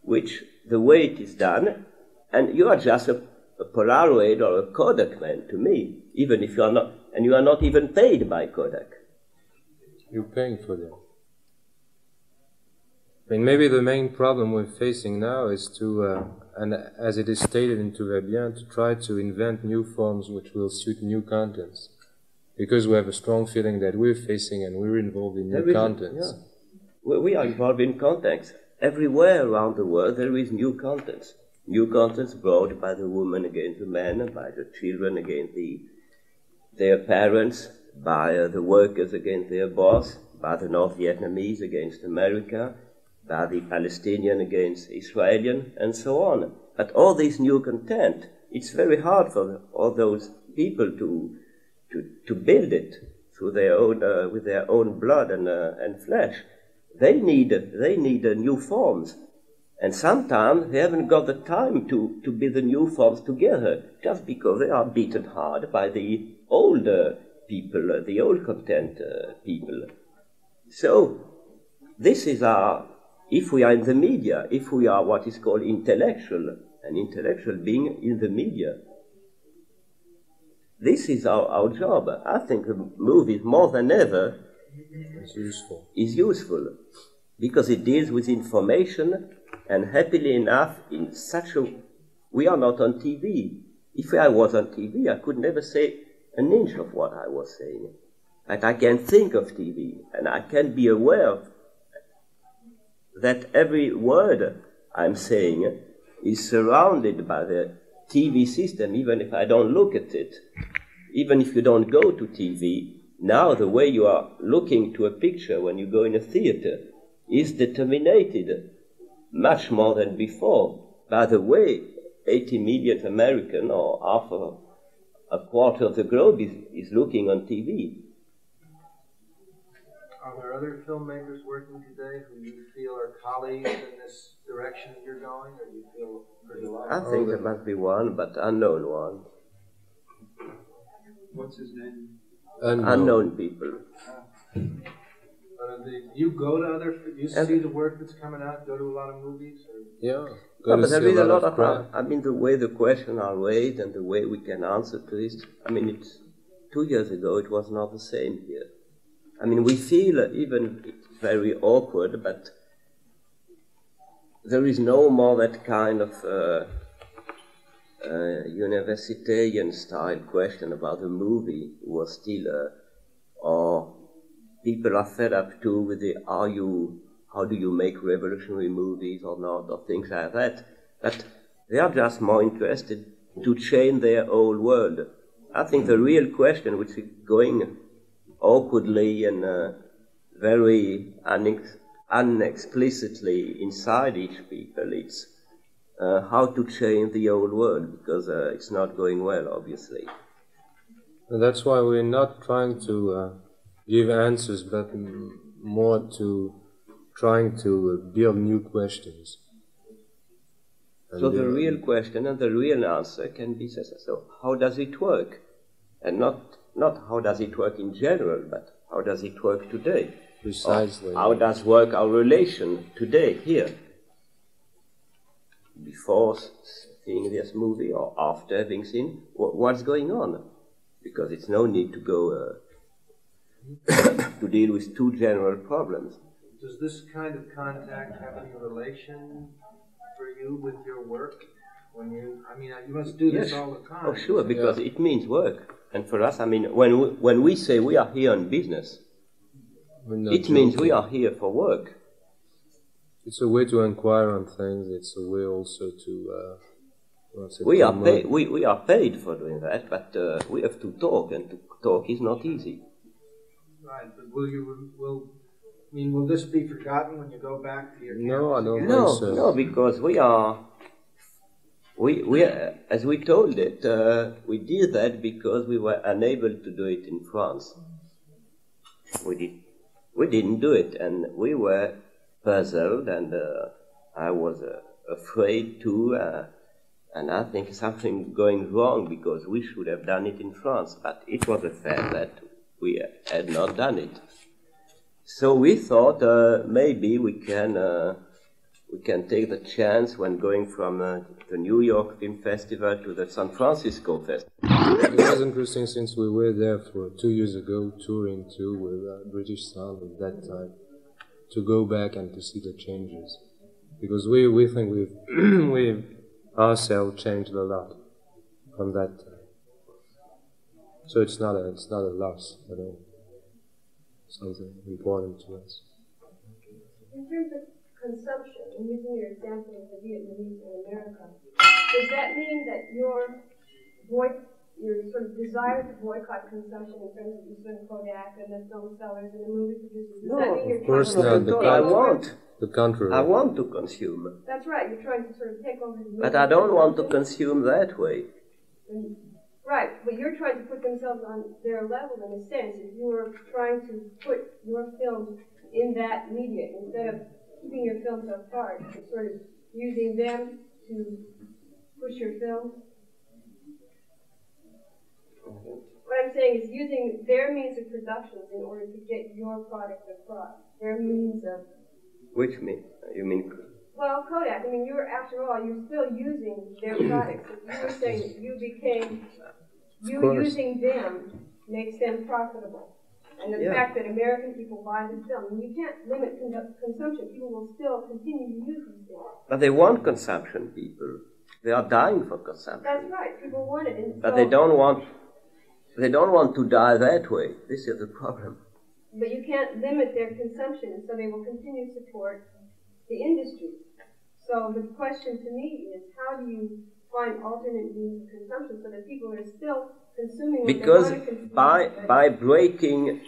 which the way it is done, and you are just a, a Polaroid or a Kodak man to me, even if you are not, and you are not even paid by Kodak. You're paying for that. I mean, maybe the main problem we're facing now is to, uh, and as it is stated in Tout bien, to try to invent new forms which will suit new contents because we have a strong feeling that we're facing and we're involved in new contents. Yeah. We are involved in contents. Everywhere around the world there is new contents. New contents brought by the woman against the man, by the children against the, their parents, by uh, the workers against their boss, by the North Vietnamese against America, by the Palestinian against Israelian, and so on. But all this new content, it's very hard for all those people to to, to build it through their own, uh, with their own blood and, uh, and flesh. They need, they need uh, new forms. And sometimes they haven't got the time to, to build the new forms together just because they are beaten hard by the old people, uh, the old content uh, people. So, this is our, if we are in the media, if we are what is called intellectual, an intellectual being in the media, this is our, our job. I think the movies, more than ever, It's useful. is useful because it deals with information, and happily enough, in such a we are not on TV. If I was on TV, I could never say an inch of what I was saying. But I can think of TV, and I can be aware of that every word I'm saying is surrounded by the TV system, even if I don't look at it. Even if you don't go to TV, now the way you are looking to a picture when you go in a theater is determined much more than before by the way 80 million American or half a, a quarter of the globe is, is looking on TV. Are there other filmmakers working today who you feel are colleagues in this direction you're going, or do you feel pretty alone? I think there must be one, but unknown one. What's his name? Unknown. Unknown people. Uh, but are you go to other, you see the work that's coming out, go to a lot of movies, or? Yeah. No, but there see is a lot of. I mean, the way the question are raised and the way we can answer to this. I mean, it's two years ago it was not the same here. I mean, we feel even it's very awkward, but there is no more that kind of uh, uh, universitarian style question about the movie was still, uh, or people are fed up too with the are you how do you make revolutionary movies or not or things like that. But they are just more interested to change their whole world. I think the real question which is going awkwardly and uh, very unex- unexplicitly inside each people it's uh, how to change the old world because uh, it's not going well obviously. And that's why we're not trying to uh, give answers, but more to trying to uh, build new questions. And, So the uh, real question and the real answer can be so, so how does it work? And not not how does it work in general, but how does it work today? Precisely. Or how does work our relation today here? Before seeing this movie or after having seen, wh- what's going on? Because it's no need to go uh, [coughs] to deal with two general problems. Does this kind of contact have any relation for you with your work? When you, I mean, you must do this all the time. Oh, sure, because it means work. And for us, I mean, when we, when we say we are here on business, it means we are here for work. It's a way to inquire on things. It's a way also to. Uh, what's We are paid. We, we are paid for doing that, but uh, we have to talk, and to talk is not easy. Right, but will you, will, I mean, will this be forgotten when you go back to your No, I don't again? No, think so. no, because we are. We, we uh, as we told it, uh, we did that because we were unable to do it in France. We did, we didn't do it, and we were puzzled, and uh, I was uh, afraid too. Uh, and I think something going wrong because we should have done it in France, but it was a fact that we had not done it. So we thought uh, maybe we can uh, we can take the chance when going from uh, the New York Film Festival to the San Francisco Festival. It was interesting since we were there for two years ago, touring too with uh, British Sound at that time, to go back and to see the changes, because we we think we've [clears throat] we've ourselves changed a lot from that time. So it's not a it's not a loss at all. Something important to us. In terms of consumption, and using your example of the Vietnamese in America, does that mean that your boy, your sort of desire to boycott consumption in terms of the sort of Kodak and the film sellers and the movie producers, does No, that mean of course not. The I over- want, The contrary. I want to consume, That's right, you're trying to sort of take over the movie but I don't want to consume that way. And- Right, but you're trying to put themselves on their level in a sense. If you were trying to put your films in that media instead of keeping your films apart, sort of using them to push your films. What I'm saying is using their means of production in order to get your product across. Their means of Which means? you mean well, Kodak, I mean, you're, after all, you're still using their [clears throat] products. If you were saying that you became you using them makes them profitable. And the Yeah. fact that American people buy the film, you can't limit con- consumption. People will still continue to use these things. But they want consumption, people. They are dying for consumption. That's right. People want it. And But so- they don't want they don't want to die that way. This is the problem. But you can't limit their consumption, so they will continue to support the industry. So the question to me is, how do you find alternate means of consumption so that people are still consuming what Because they want to consume? by by breaking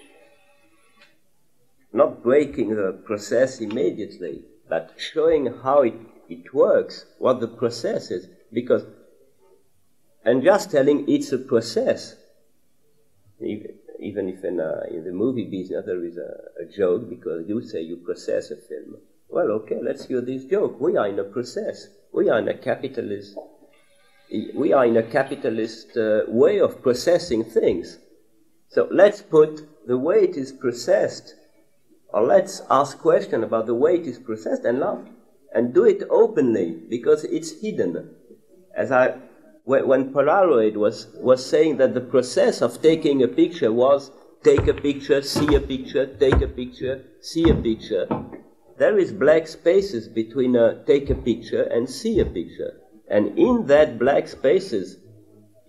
not breaking the process immediately, but showing how it, it works, what the process is, because and just telling it's a process. Even, even if in, uh, in the movie business there is a, a joke because you say you process a film. Well, okay, let's hear this joke. We are in a process. We are in a capitalist. We are in a capitalist uh, way of processing things. So let's put the way it is processed, or let's ask question about the way it is processed and and do it openly because it's hidden. As I, when, when Polaroid was was saying that the process of taking a picture was take a picture, see a picture, take a picture, see a picture. There is black spaces between a take a picture and see a picture, and in that black spaces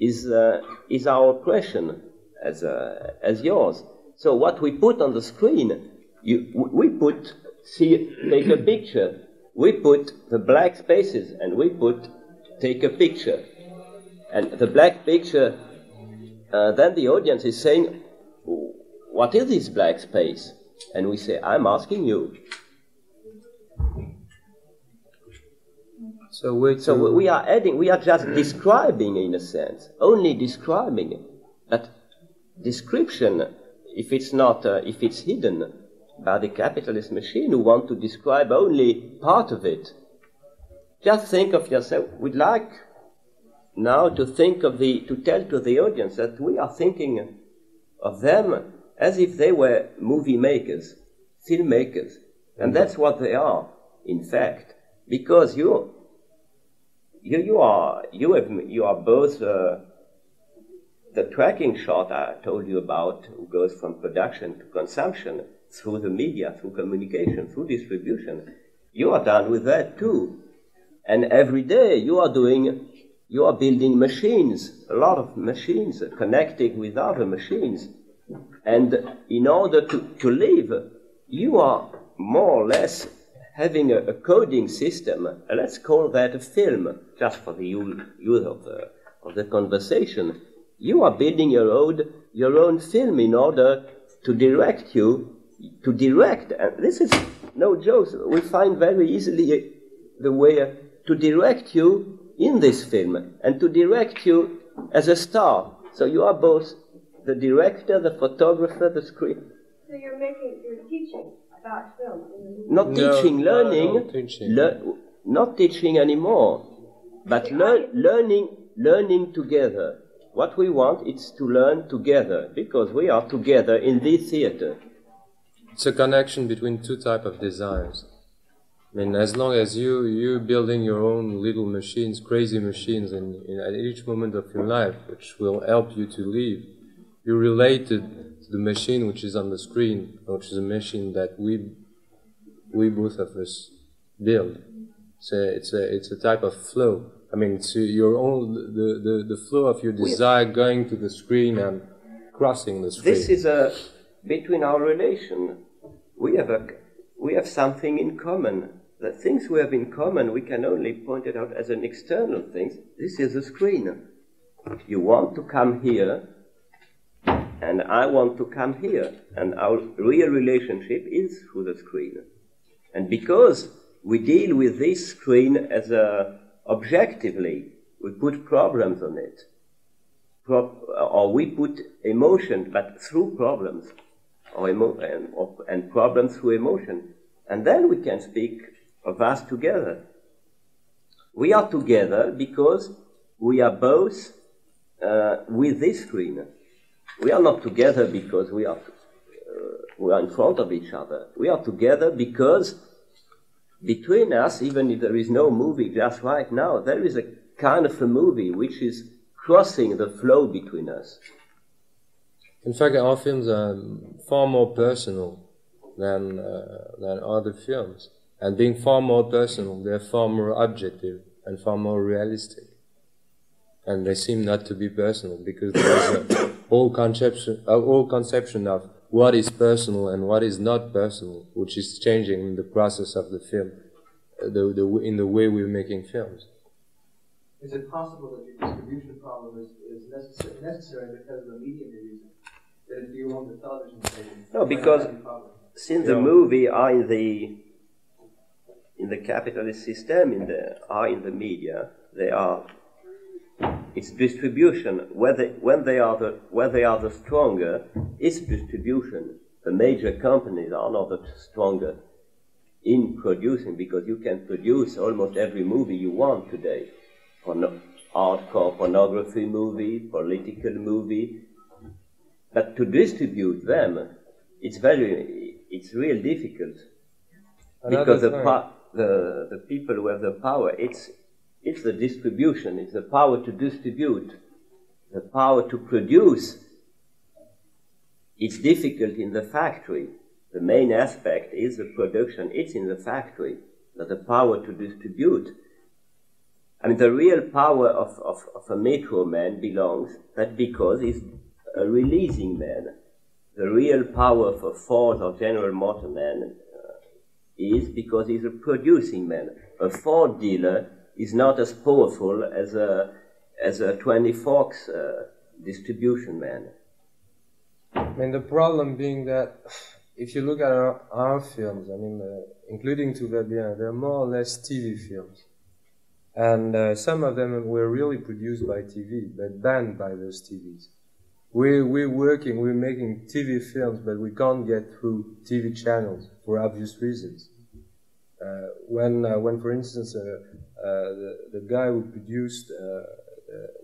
is uh, is our question as uh, as yours. So what we put on the screen, you, we put see take a picture. We put the black spaces and we put take a picture, and the black picture. Uh, then the audience is saying, "What is this black space?" And we say, "I'm asking you." So wait. So we- we are adding, we are just describing in a sense, only describing. But description, if it's not, uh, if it's hidden by the capitalist machine who want to describe only part of it, just think of yourself. We'd like now to think of the, to tell to the audience that we are thinking of them as if they were movie makers, filmmakers. And that's what they are, in fact. Because you, you, you are, you have, you are both, uh, the tracking shot I told you about, goes from production to consumption through the media, through communication, through distribution. You are done with that too. And every day you are doing, you are building machines, a lot of machines connecting with other machines. And in order to, to live, you are more or less having a, a coding system. Let's call that a film, just for the use use of the, of the conversation. You are building your own, your own film in order to direct you, to direct, and this is no joke, we find very easily the way to direct you in this film and to direct you as a star. So you are both the director, the photographer, the screen. So you're making, you're teaching about film. in the movie. Not No, teaching, learning, no teaching. lear- not teaching anymore, but lear- learning, learning together. What we want is to learn together because we are together in this theater. It's a connection between two type of desires. I mean, as long as you you building your own little machines, crazy machines, in, in at each moment of your life, which will help you to live, you're related to the machine which is on the screen, which is a machine that we we both of us build. So it's a it's a type of flow. I mean, it's your own the the, the flow of your desire going to the screen and crossing the screen. This is a between our relation. We have a we have something in common. The things we have in common, we can only point it out as an external thing. This is a screen. You want to come here, and I want to come here, and our real relationship is through the screen. And because we deal with this screen as a objectively, we put problems on it pro- or we put emotion, but through problems, or emo- and, or, and problems through emotion, and then we can speak of us together. We are together because we are both uh, with this screen. We are not together because we are uh, we are in front of each other. We are together because between us, even if there is no movie just right now, there is a kind of a movie which is crossing the flow between us. In fact, our films are far more personal than uh, than other films, and being far more personal, they're far more objective and far more realistic. And they seem not to be personal because there's a [coughs] whole conception, a whole conception of what is personal and what is not personal, which is changing in the process of the film, uh, the, the, in the way we're making films. Is it possible that your distribution problem is, is necessary, necessary because of the medium you're using? That if you own the television station, No, because- you might not have any problem? Since the movie are in the in the capitalist system, in the are in the media, they are its distribution. Whether when they are the where they are the stronger, its distribution. The major companies are not the stronger in producing because you can produce almost every movie you want today. Porno- hardcore pornography movie, political movie, but to distribute them, it's very, it's real difficult because the, pa- the the people who have the power, it's it's the distribution, it's the power to distribute, the power to produce. It's difficult in the factory. The main aspect is the production. It's in the factory. But the power to distribute. I mean, the real power of, of, of a metro man belongs that because he's a releasing man. The real power of a Ford or General Motor man uh, is because he's a producing man. A Ford dealer is not as powerful as a, as a 20 Fox uh, distribution man. I mean, the problem being that if you look at our, our films, I mean, uh, including bien, they're more or less TV films. And uh, some of them were really produced by TV, but banned by those TVs. We're, we're working, we're making TV films, but we can't get through TV channels for obvious reasons. Uh, when, uh, when, for instance, uh, the, the guy who produced, uh,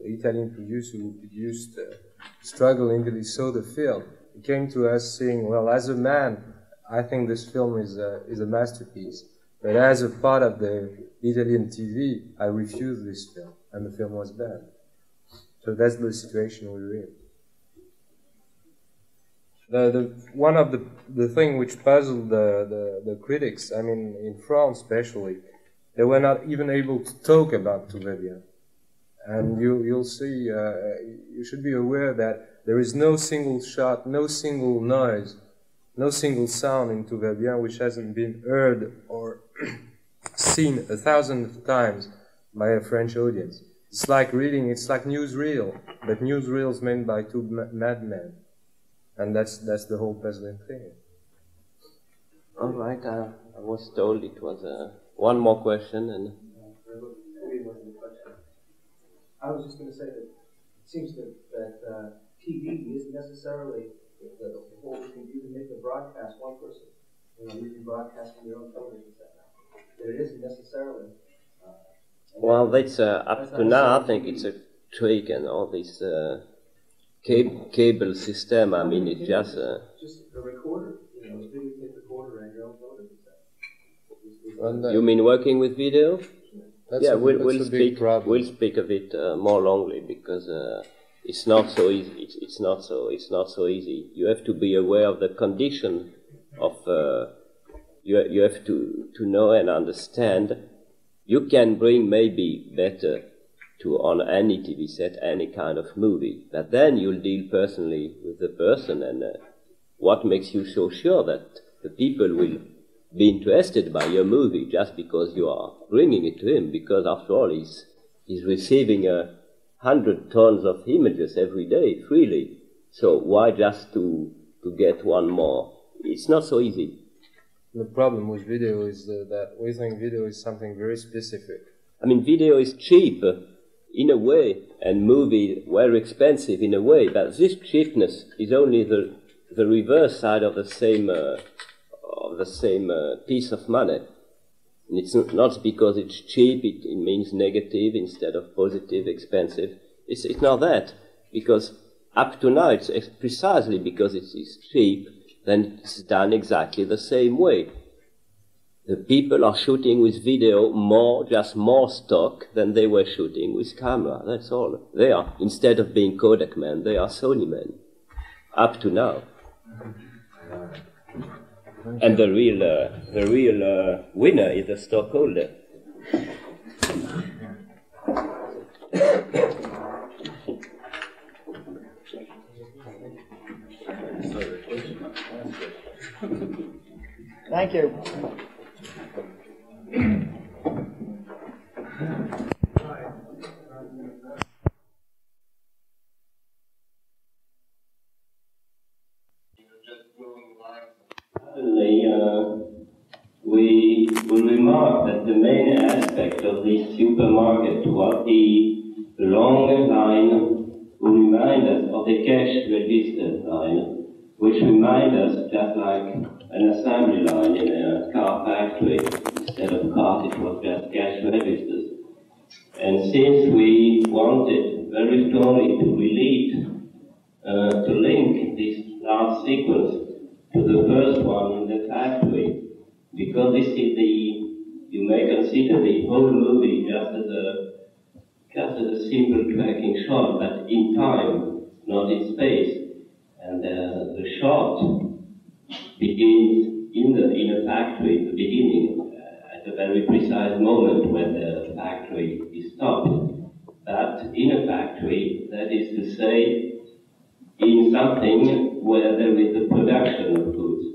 the Italian producer who produced uh, Struggle saw the film, he came to us saying, "Well, as a man, I think this film is a, is a masterpiece, but as a part of the Italian TV, I refuse this film, and the film was banned." So that's the situation we're in. The, the one of the the thing which puzzled the, the, the critics, I mean, in France especially, they were not even able to talk about bien. And you, you'll see, uh, you should be aware that there is no single shot, no single noise, no single sound in bien which hasn't been heard or [clears throat] seen a thousand times by a French audience. It's like reading, it's like newsreel, but newsreels made by two ma- madmen. And that's, that's the whole puzzling thing. All right, uh, I was told it was uh, one more question, and Maybe it wasn't a question. I was just gonna say that it seems that, that, uh, TV isn't necessarily the, the whole thing, you can make a broadcast, one person, you know, you can broadcast from your own television set. That it isn't necessarily, uh. well, that's uh, up That's to now. I think it's a trick, and all this uh, cable cable system. I mean, it's just. Uh, Just a recorder, you know, a videotape recorder and your own television set. Is- is- And, uh, you mean working with video? that's yeah, a, we'll, we'll speak. problem. We'll speak of it uh, more longly because uh, it's not so easy. It's, it's not so. It's not so easy. You have to be aware of the condition of. Uh, you you have to to know and understand. You can bring maybe better to on any TV set any kind of movie, but then you'll deal personally with the person and. Uh, what makes you so sure that the people will be interested by your movie just because you are bringing it to him? Because after all, he's, he's receiving a hundred tons of images every day freely. So why just to, to get one more? It's not so easy. The problem with video is uh, that we think video is something very specific. I mean, video is cheap uh, in a way, and movie very expensive in a way. But this cheapness is only the the reverse side of the same uh, the same uh, piece of money. And it's not- because it's cheap; it, it means negative instead of positive, expensive. It's it's not that because up to now it's precisely because it is cheap, then it's done exactly the same way. the people are shooting with video more, just more stock than they were shooting with camera. That's all. They are, instead of being Kodak men, they are Sony men. Up to now. And the real, uh, the real uh, winner is the stockholder. Thank you. Certainly, uh, we will remark that the main aspect of this supermarket was the long line will remind us of the cash register line, which remind us just like an assembly line in a car factory. Instead of cars, it was just cash registers. And since we wanted very strongly to relate, uh, to link this last sequence to the first one in the factory, because this is the, you may consider the whole movie just as a, just as a simple tracking shot, but in time, not in space. And uh, the shot begins in the in a factory at the beginning, uh, at a very precise moment when the factory is stopped. But in a factory, that is to say, in something where there is the production of goods.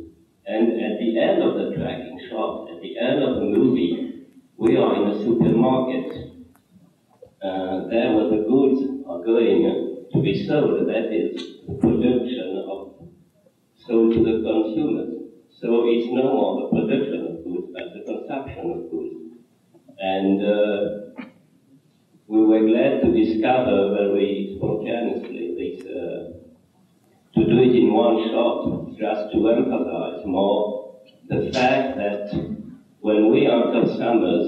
And at the end of the tracking shot, at the end of the movie, we are in a supermarket. Uh, there where the goods are going to be sold, that is the production of sold to the consumers. So it's no more the production of goods, but the consumption of goods. And uh, we were glad to discover very spontaneously this, uh, to do it in one shot, just to emphasize more the fact that when we are consumers,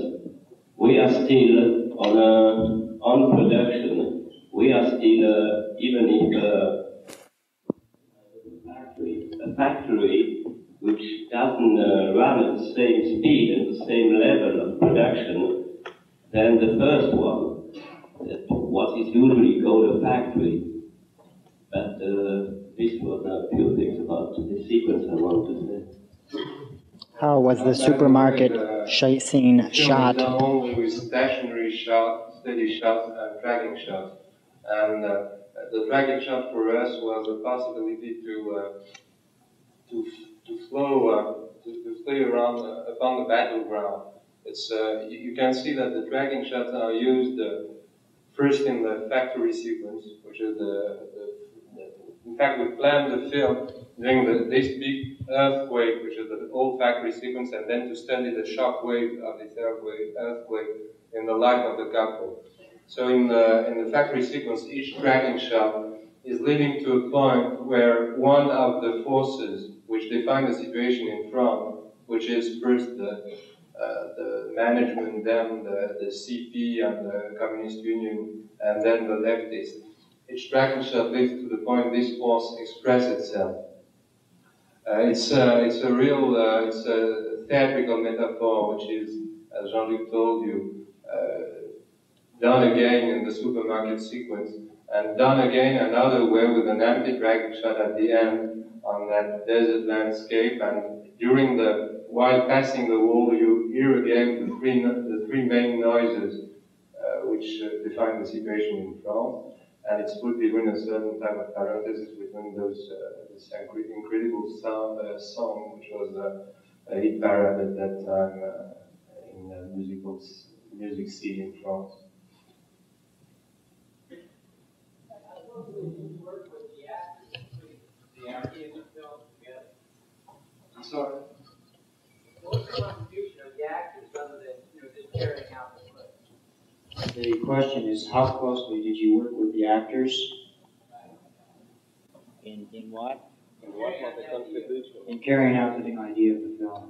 we are still on a, on production. We are still, uh, even if uh, factory, a factory which doesn't uh, run at the same speed and the same level of production than the first one, what is usually called a factory. But uh, this was a few things about the sequence I want to say. How was the supermarket sh- scene shot? Only with stationary shot, steady shots, and tracking shots. And uh, the tracking shot for us was a possibility to uh, to to flow uh, to, to fly around uh, upon the battleground. It's uh, you, you can see that the tracking shots are used uh, first in the factory sequence, which is the, the, the in fact we planned the film during the, this big earthquake, which is the old factory sequence, and then to study the shock wave of this earthquake, earthquake in the life of the couple. So in the, in the factory sequence, each tracking shot is leading to a point where one of the forces which define the situation in front, which is first the, uh, the management, then the, the CP and the Communist Union, and then the leftists. Each tracking shot leads to the point this force express itself. Uh, it's, uh, it's a real, uh, it's a theatrical metaphor, which is, as Jean-Luc told you, uh, done again in the supermarket sequence, and done again another way with an empty tracking shot at the end on that desert landscape. And during the, while passing the wall, you hear again the three, the three main noises uh, which uh, define the situation in France. And it's put between a certain type of parenthesis between those, uh, this incredible sound, uh, song, which was uh, a hit parade at that time uh, in uh, musical music scene in France. I'm sorry. The question is, how closely did you work with the actors? In, in what? And what was the contribution? In carrying out the idea of the film.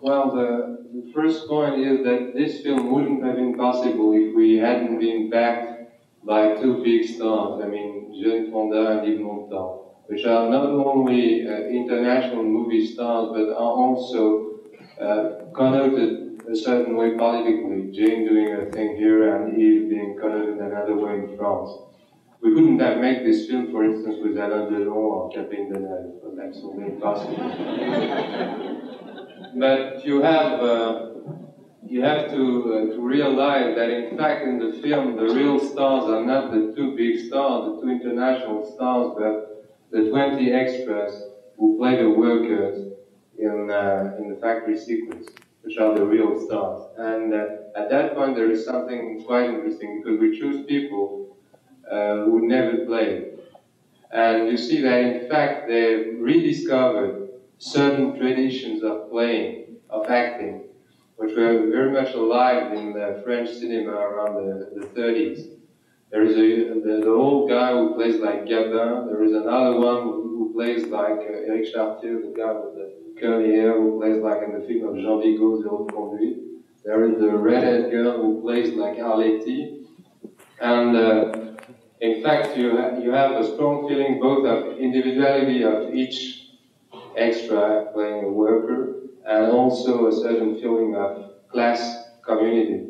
Well, the, the first point is that this film wouldn't have been possible if we hadn't been backed by two big stars. I mean, Jane Fonda and Yves Montand. which are not only uh, international movie stars, but are also uh, connoted a certain way politically. Jane doing a thing here and Yves being connoted another way in France. We couldn't have made this film, for instance, with Alain Delon or Catherine Deneuve, but that's only impossible. but you have uh, you have to uh, to realize that in fact in the film the real stars are not the two big stars, the two international stars, but the 20 extras who play the workers in uh, in the factory sequence, which are the real stars. And uh, at that point there is something quite interesting because we choose people uh, who never played. And you see that in fact they rediscovered certain traditions of playing, of acting, which were very much alive in the French cinema around the, the 30s. There is a, the, the old guy who plays like Gabin. There is another one who, who plays like uh, Eric Chartier, the guy with the curly hair who plays like in the film of Jean Vigo, Zéro Conduit. There is the redhead girl who plays like Arletty. And uh, in fact, you, ha you have a strong feeling both of individuality of each extra playing a worker and also a certain feeling of class community.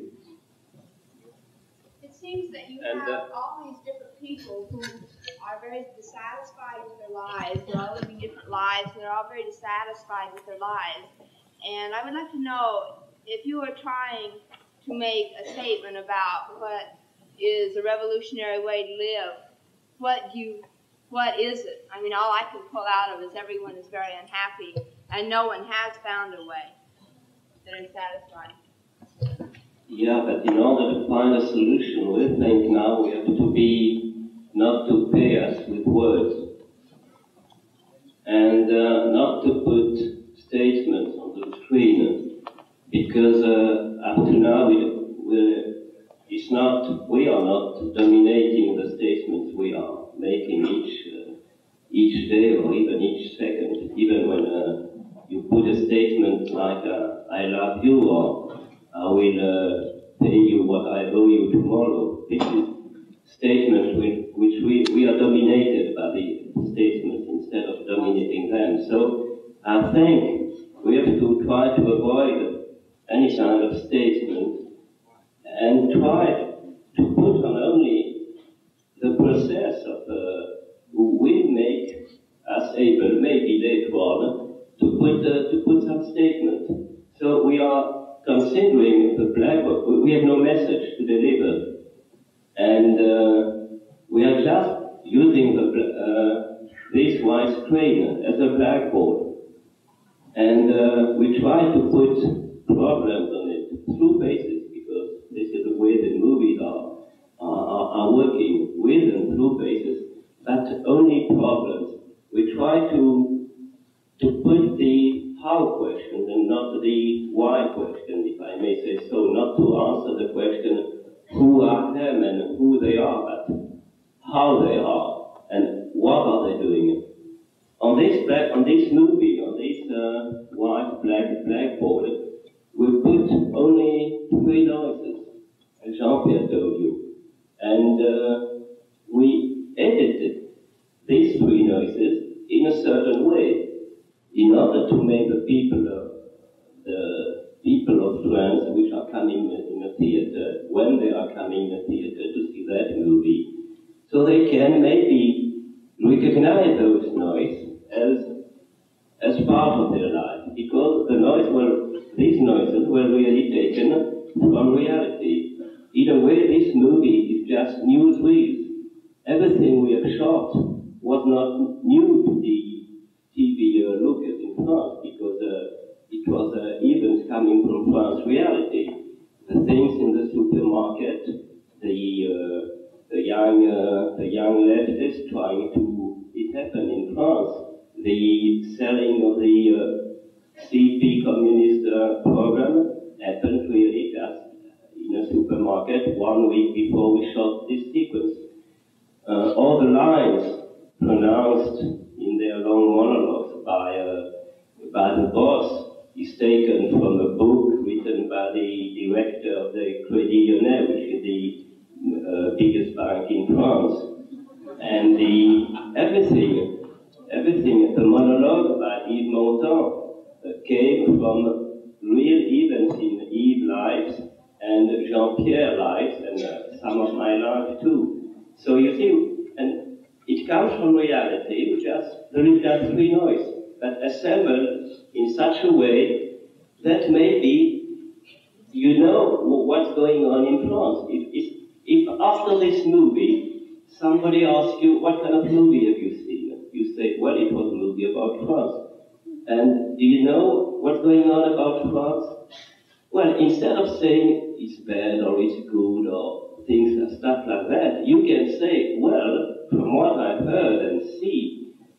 It seems that you And, have uh, all these different people who are very dissatisfied with their lives. They're all living different lives, they're all very dissatisfied with their lives. And I would like to know if you are trying to make a statement about what is a revolutionary way to live. What you, what is it? I mean, all I can pull out of is everyone is very unhappy, and no one has found a way that is satisfying. Yeah, but in order to find a solution, we think now we have to be not to pay us with words and uh, not to put statements on the screen because uh, up to now we, we, it's not we are not dominating the statements we are making each uh, each day or even each second, even when uh, you put a statement like uh, "I love you" or "I will uh, pay you what I owe you tomorrow." This is statements which, which we, we are dominated by the statements instead of dominating them. So I think we have to try to avoid any kind of statement and try to put on only the process of uh, who will make us able, maybe later on, to put uh, to put some statement. So we are considering the black We have no message to deliver, and uh, we are just using the uh, this white screen as a blackboard, and uh, we try to put problems on it through faces because this is the way the movies are are, are, working with and through faces, but only problems. We try to to put the how questions and not the why question, if I may say so, not to answer the question who are them and who they are, but how they are and what are they doing. On this black, on this movie, on this uh, white black blackboard, we put only three noises, as Jean-Pierre told you, and uh, we edited these three noises in a certain way in order to make the people the people of France which are coming in a theater when they are coming in a theater to see that movie, so they can maybe recognize those noise as as part of their life because the noise were these noises were really taken from reality. In a way, this movie is just news reels. Everything we have shot was not new to the TV uh, lookers in France because uh, it was uh, coming from France reality. The things in the uh, the young uh, the young leftists trying to it happened in France. The selling of the uh, CP communist program happened really just in a supermarket one week before we shot this sequence. Uh, all the lines pronounced in their long monologues by, uh, by the boss is taken from a book written by the director of the Crédit Lyonnais, which is the uh, biggest bank in France. And the, everything everything. The monologue by Yves Montand uh, came from real events in Yves' lives and Jean-Pierre lives and uh, some of my life too. So you see, and it comes from reality, just there is just free noise, but assembled in such a way that maybe you know what's going on in France. If, if, after this movie somebody asks you, what kind of movie have you seen? You say, well, it was a movie about France. And do you know what's going on about France? Well, instead of saying it's bad or it's good or things and stuff like that, you can say, well, from what I've heard and see,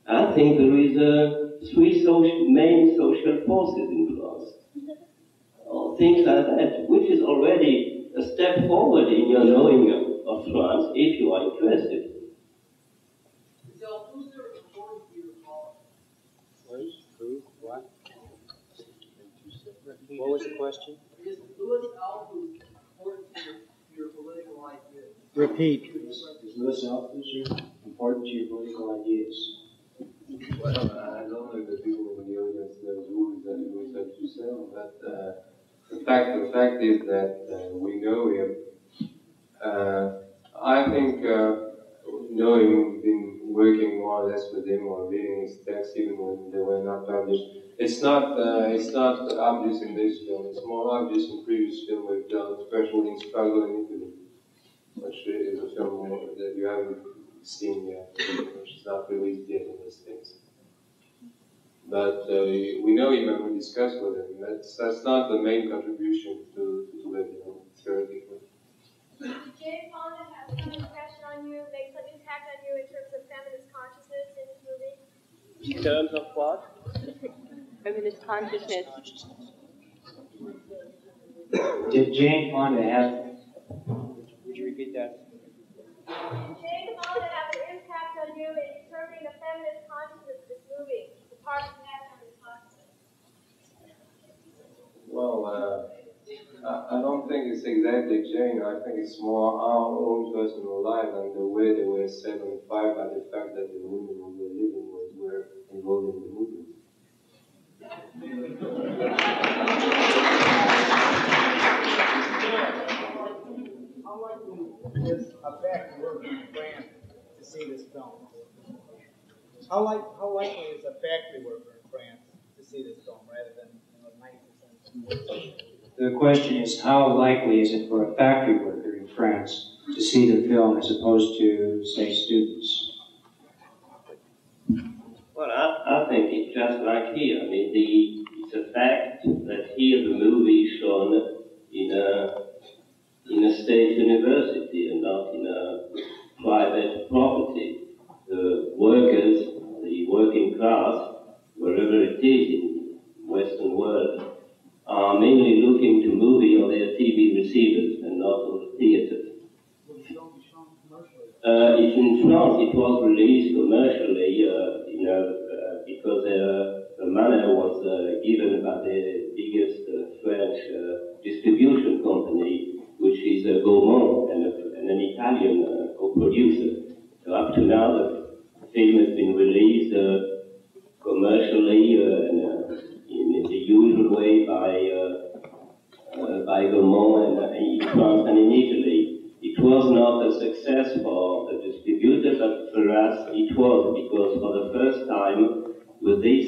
I think there is a three social, main social forces in France. Or things like that, which is already a step forward in your knowing of France if you are interested. What was the question? Repeat. Is Louis Althusser important to your political ideas? Well, I don't know if the people in the audience knows who is that Louis Althusser, but uh, the fact the fact is that uh, we know him. Uh, I think uh, know him, been working more or less with him or reading his texts even when they were not published. It's not it's not obvious in this film. It's more obvious in previous film we've done, especially in Struggle in Italy, which is film that you haven't seen yet, which is not released yet in the States. But uh, we know him and we discuss with him. That's that's not the main contribution to to the film theoretically. Did Jane Fonda have some impression on you, make some impact on you in terms of feminist consciousness in this movie? In terms of what? [laughs] Feminist consciousness. Did Jane Fonda have? Would you repeat that? Jane an impact on you in the feminist this movie? The part of consciousness? Well, uh, I, I don't think it's exactly Jane. I think it's more our own personal life and the way they were set on fire by the fact that the women who were living with were involved in the movement. Likely is a factory worker in France to see this film? How like how likely is a factory worker in France to see this film rather than you know ninety percent? The question is, how likely is it for a factory worker in France to see the film as opposed to, say, students? Well, I, I think it's just like here. I mean, the, it's a fact that here the movie is shown in a, in a state university and not in a private property. The workers, the working class, wherever it is in the Western world, are mainly looking to movie or their TV receivers and not on the theaters. Uh, in France, it was released commercially, uh, you know, uh, because uh, the money was uh, given by the biggest uh, French distribution company, which is uh, a Gaumont, and, and, an Italian uh, co-producer. So up to now, the film has been released uh, commercially and in the usual way by uh, by Gaumont and, uh, in France and in Italy. It was not a success for the distributor, but for us it was because for the first time with this,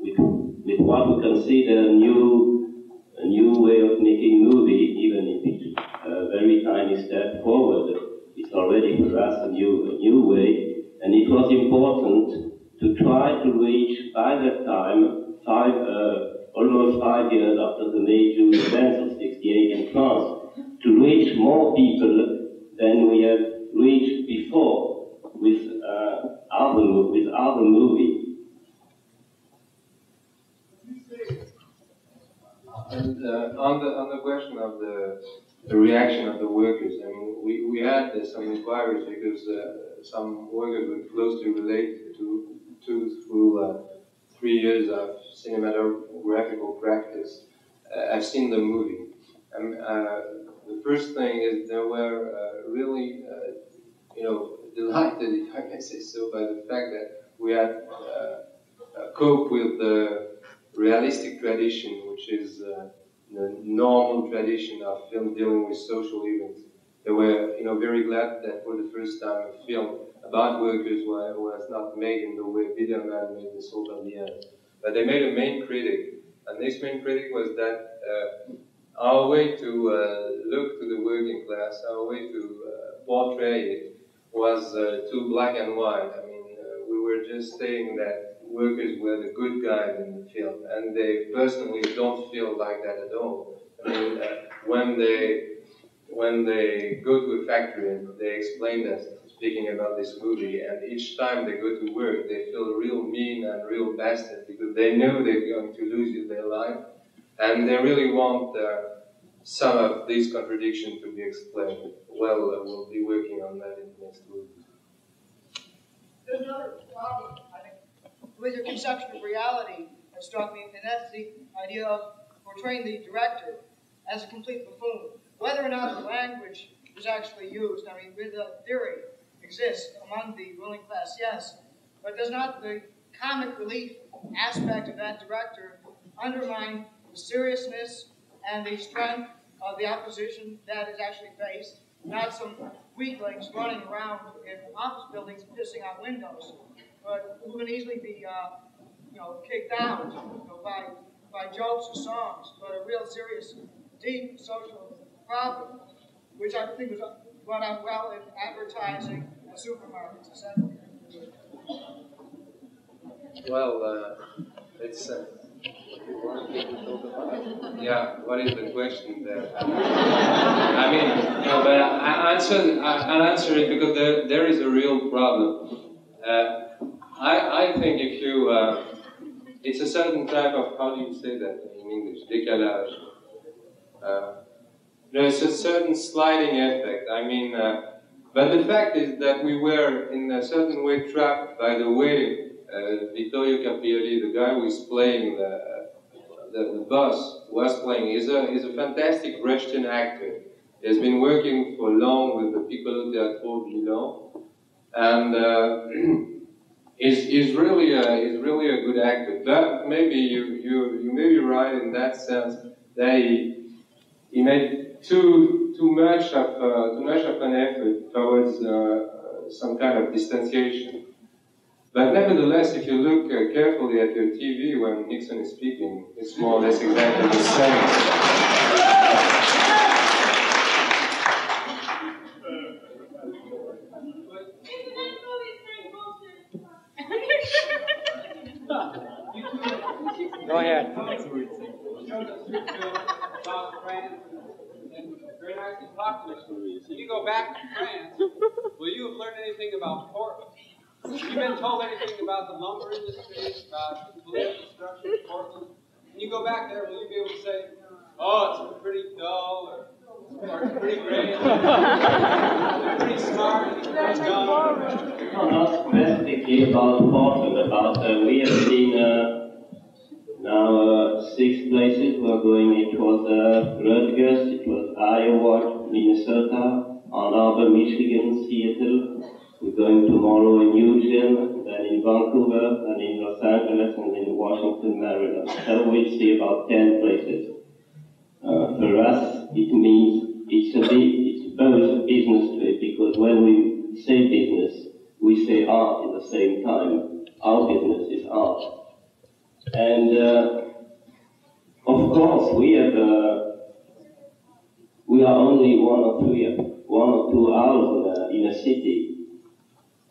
with, with what we consider a new, a new way of making movie, even if it's a very tiny step forward, it's already for us a new, a new way, and it was important to try to reach by that time five, uh, almost five years after the major events of 68 in France, to reach more people than we have reached before with uh, other, with other movies. And uh, on the on the question of the the reaction of the workers, I mean, we, we had uh, some inquiries because uh, some workers were closely related to to through uh, three years of cinematographical practice. Uh, I've seen the movie. Um, uh, the first thing is they were uh, really, you know, delighted, if [laughs] I can say so, by the fact that we had uh, cope with the realistic tradition, which is the normal tradition of film dealing with social events. They were, you know, very glad that for the first time a film about workers was, was not made in the way Biberman made the Salt of the. But they made a main critic, and this main critic was that uh, our way to uh, look to the working class, our way to uh, portray it, was uh, too black and white. I mean, uh, we were just saying that workers were the good guys in the film, and they personally don't feel like that at all. I mean, uh, when they when they go to a factory and they explain that speaking about this movie, and each time they go to work, they feel real mean and real bastard because they know they're going to lose their life, and they really want uh, some of these contradictions to be explained. Well, uh, we'll be working on that in the next movie. Another problem, with your conception of reality that struck me, and that's the idea of portraying the director as a complete buffoon. Whether or not the language is actually used, I mean, with the theory exists among the ruling class, yes, but does not the comic relief aspect of that director undermine the seriousness and the strength of the opposition that is actually faced, not some weaklings running around in office buildings pissing out windows, but who can easily be, uh, you know, kicked out you know, by by jokes or songs, but a real serious, deep social problem, which I think was run out well in advertising and supermarkets, etc. Well, uh, it's. Uh, yeah, what is the question there? [laughs] I mean, no, but I answer, I'll answer it because there, there is a real problem. Uh, I, I think if you, uh, it's a certain type of, how do you say that in English? Décalage. Uh, there's a certain sliding effect. I mean, uh, but the fact is that we were in a certain way trapped by the way uh, Vittorio Caprioli, the guy who is playing the, the, the boss, was playing, is a, is a fantastic Russian actor. He has been working for long with the Piccolo Teatro de Milan, and uh, [clears throat] is, is, really a, is really a good actor. But maybe you, you, you may be right in that sense that he, he made too, too, much of, uh, too much of an effort towards uh, some kind of distanciation. But nevertheless, if you look uh, carefully at your TV when Nixon is speaking, it's more or less exactly the same. Go ahead. Very nice to talk to you. You go back to France. Will you have learned anything about Portland? Have you been told anything about the lumber industry, about the political structure of Portland? When you go back there, will you be able to say, oh, it's pretty dull, or, or it's pretty great, or pretty smart, it's pretty dumb? No, not specifically about Portland, about uh, we have seen uh, now uh, six places we're going. It was uh, Rutgers, it was Iowa, Minnesota, Ann Arbor, Michigan, Seattle, we're going tomorrow in Eugene, then in Vancouver, and in Los Angeles, and in Washington, Maryland. So we'll see about 10 places. Uh, for us, it means it's, a bit, it's both a business trip, because when we say business, we say art at the same time. Our business is art. And uh, of course, we have, uh, we are only one or two, one or two hours in a, in a city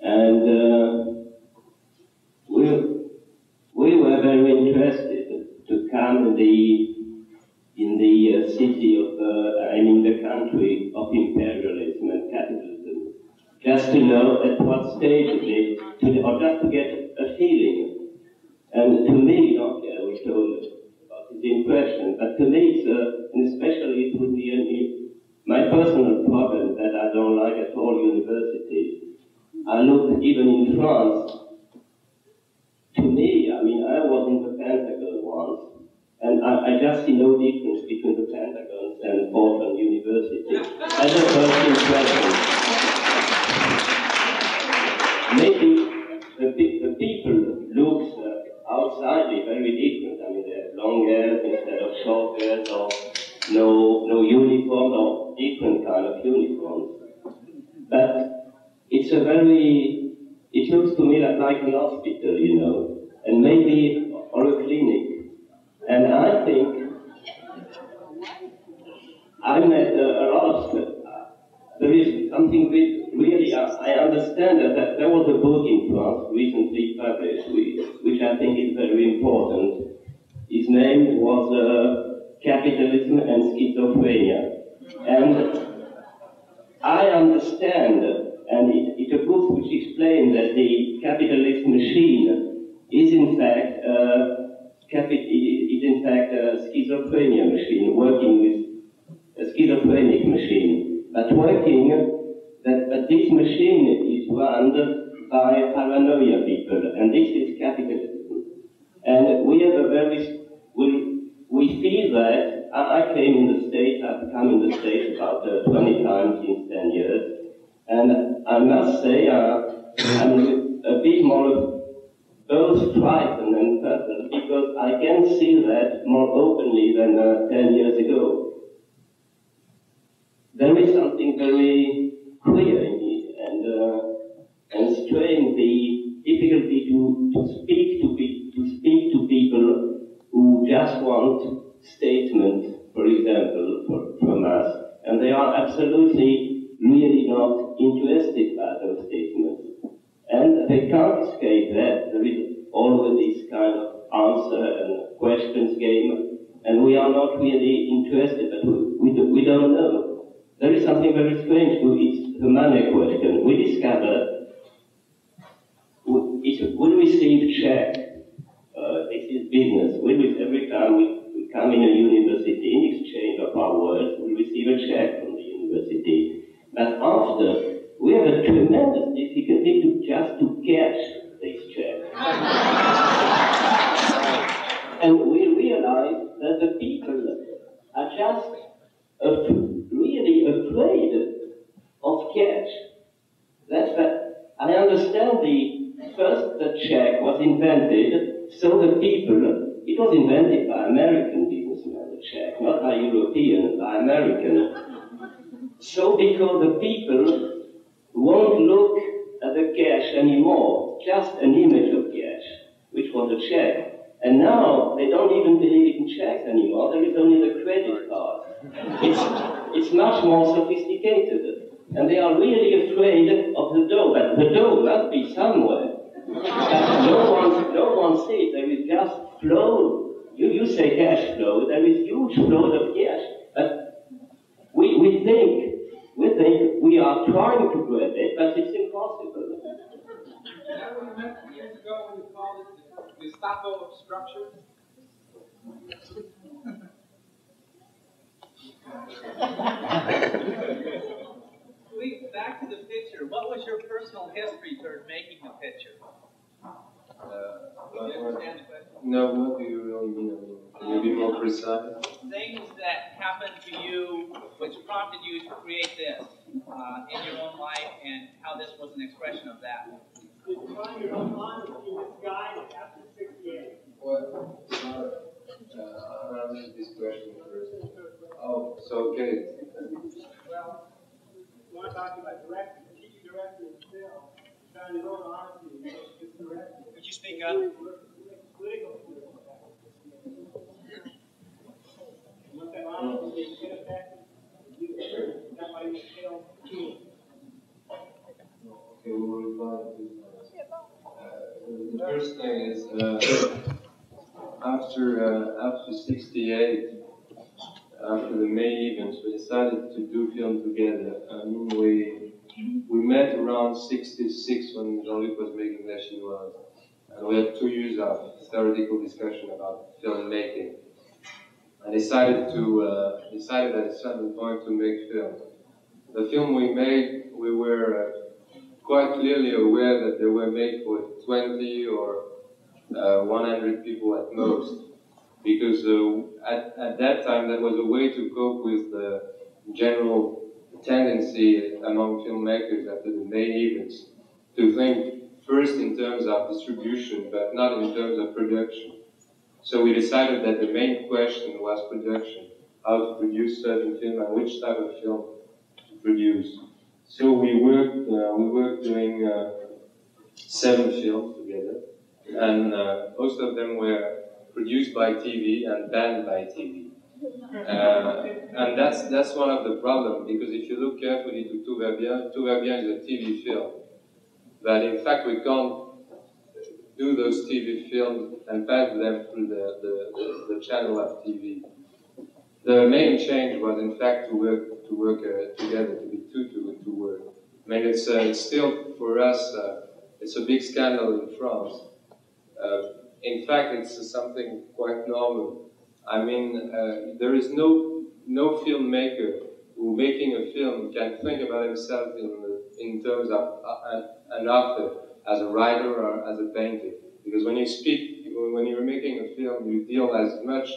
and uh, we, we were very interested to come in the, in the uh, city of, uh, I mean the country of imperialism and capitalism, just to know at what stage it, to, or just to get a feeling. And to me, okay, we told about his impression, but to me, it's, uh, and especially it would be an, my personal problem that I don't like at all universities I looked even in France. To me, I mean, I was in the Pentagon once, and I, I just see no difference between the Pentagon and Portland University. As a first impression, maybe long hairs instead of short hairs, or no, no uniform or different kind of uniforms. But it's a very, it looks to me like, an hospital, you know, and maybe or a clinic. And I think I met uh, a lot of there is something which really, uh, I understand that, that there was a book in France recently published, which, which I think is very important. His name was uh, Capitalism and Schizophrenia. And I understand, and it, it's a book which explains that the capitalist machine is in fact, uh, is in fact a schizophrenia machine working with a schizophrenic machine but working that, that this machine is run by paranoia people, and this is capitalism. And we have a very, we, we feel that, I, came in the States, I've come in the States about uh, 20 times in 10 years, and I must say uh, I'm a bit more both frightened and puzzled because I can see that more openly than uh, 10 years ago there is something very clear it and, uh, and strange the difficulty to, to speak to, to speak to people who just want statement, for example, for, from us, and they are absolutely really not interested by those statements. And they can't escape that. There is always this kind of answer and questions game, and we are not really interested, but we, we, we don't know there is something very strange to its the money question. We discovered we, we receive check. Uh, this is business. We, every time we, we come in a university, in exchange of our words, we receive a check from the university. But after, we have a tremendous difficulty to just to cash this check. [laughs] and we realize that the people are just really afraid of cash. That's that. I understand the first the check was invented so the people, it was invented by American businessmen, the check, not by European, by American. So because the people won't look at the cash anymore, just an image of cash, which was a check. And now they don't even believe in checks anymore, there is only the credit card. It's, it's much more sophisticated. And they are really afraid of the dough. But the dough must be somewhere. no one, no one sees. There is just flow. You, you say cash flow. There is huge flow of cash. But we, we think, we think we are trying to grab it, but it's impossible. You meant years ago when called it the Gestapo of structure? Please, back to the picture. What was your personal history toward making the picture? Uh, no, what do you really mean? I mean, can you be more precise? Things that happened to you which prompted you to create this uh, in your own life and how this was an expression of that. Did you find your own honesty misguided after 68? What? Uh, I'll answer this question first. Oh, so okay. Well, you want to talk about directing, teaching directing in trying to know honesty, it's directing. Could you speak up? Want that honesty to get effective? That's why you film. Okay, we will reply to uh, The first thing is uh, after uh, after '68, after the May events, we decided to do film together. I we we met around '66 when Jean-Luc was making La Chinoise, and we had two years of theoretical discussion about filmmaking. I decided to uh, decided at a certain point to make film. The film we made, we were uh, quite clearly aware that they were made for 20 or uh, 100 people at most, because uh, at, at that time that was a way to cope with the general tendency among filmmakers after the May events to think first in terms of distribution, but not in terms of production. So we decided that the main question was production, how to produce certain film and which type of film to produce. So we worked, uh, we worked doing uh, seven films together, and uh, most of them were produced by TV and banned by TV. [laughs] Uh, and that's that's one of the problems because if you look carefully to bien, Tout is a TV film, but in fact we can't do those TV films and pass them through the, the, the, the channel of TV. The main change was in fact to work to work uh, together, to be two to, to work. I mean, it's, uh, it's still for us, uh, it's a big scandal in France. In fact, it's something quite normal. I mean, uh, there is no no filmmaker who making a film can think about himself in in terms of uh, an author, as a writer or as a painter. Because when you speak, when you're making a film, you deal as much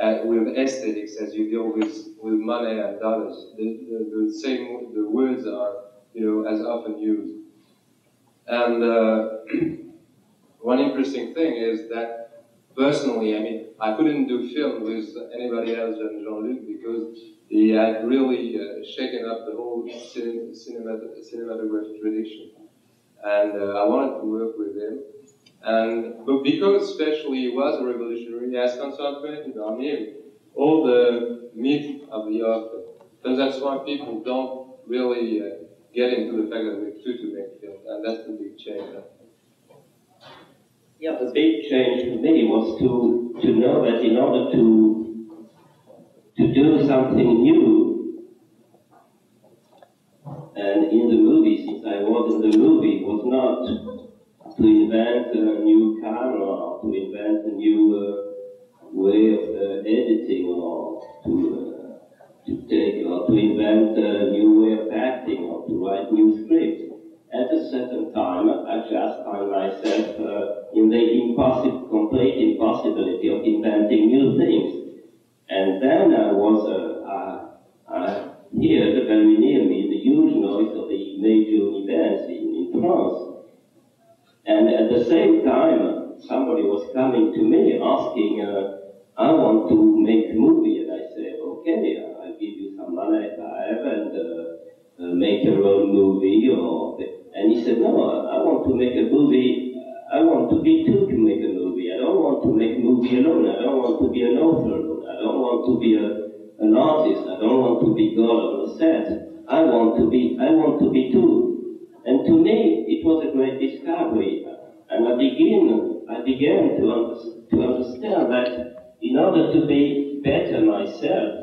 uh, with aesthetics as you deal with, with money and dollars. The, the, the same, the words are, you know, as often used. And uh, [clears throat] one interesting thing is that personally, I mean, I couldn't do film with anybody else than Jean-Luc because he had really uh, shaken up the whole cin- cinemat- cinematography tradition. And uh, I wanted to work with him. And but because especially he was a revolutionary, he has concentrated on him all the myth of the author. So that's why people don't really uh, get into the fact that we're two to make films, and that's the big change. Yeah, the big change for me was to to know that in order to to do something new, and in the movie, since I was in the movie, was not to invent a new camera, or to invent a new uh, way of uh, editing, or to uh, to take, or to invent a new way of acting, or to write new scripts. At a certain time, I just find myself uh, in the impossible, complete impossibility of inventing new things. And then I was, uh, I, I heard very near me the huge noise of the major events in, in France. And at the same time, somebody was coming to me asking, uh, I want to make a movie. And I said, okay, I'll give you some money if I have and uh, uh, make your own movie. Or, and he said, no, I want to make a movie. I want to be two to make a movie. I don't want to make a movie alone. I don't want to be an author alone. I don't want to be a, an artist. I don't want to be God on the set. I want to be, I want to be two. And to me, it was a great discovery. And I begin, I began to, to understand that in order to be better myself,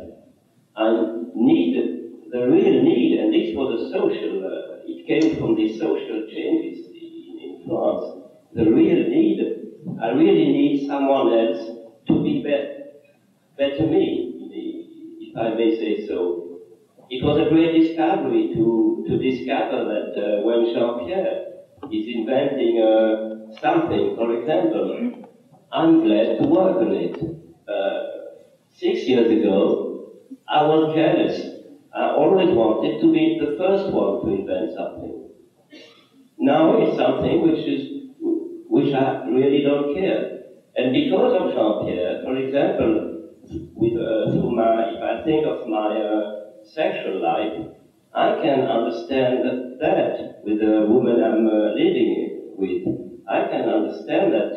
I need the real need, and this was a social, uh, it came from the social changes in, in France. The real need, I really need someone else to be better, better me, if I may say so. It was a great discovery to, to discover that uh, when Jean-Pierre is inventing uh, something, for example, I'm glad to work on it. Uh, six years ago, I was jealous. I always wanted to be the first one to invent something. Now it's something which is which I really don't care. And because of Jean-Pierre, for example, with uh, through my, if I think of my uh, sexual life, I can understand that with the woman I'm uh, living with. I can understand that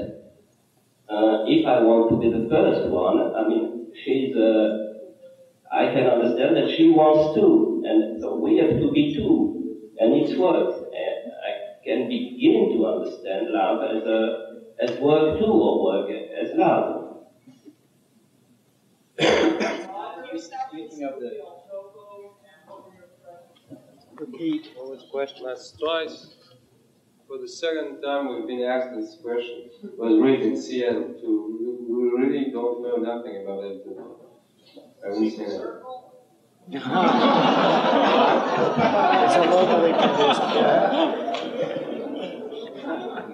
uh, if I want to be the first one, I mean, she's, uh, I can understand that she wants to, and so we have to be two, and it's work. And I can begin to understand love as a as work too, or work as love. Repeat, what was question? Last twice. For the second time we've been asked this question. Was raised in Seattle too. We really don't know nothing about it. Are we saying that? It's a locally produced [laughs]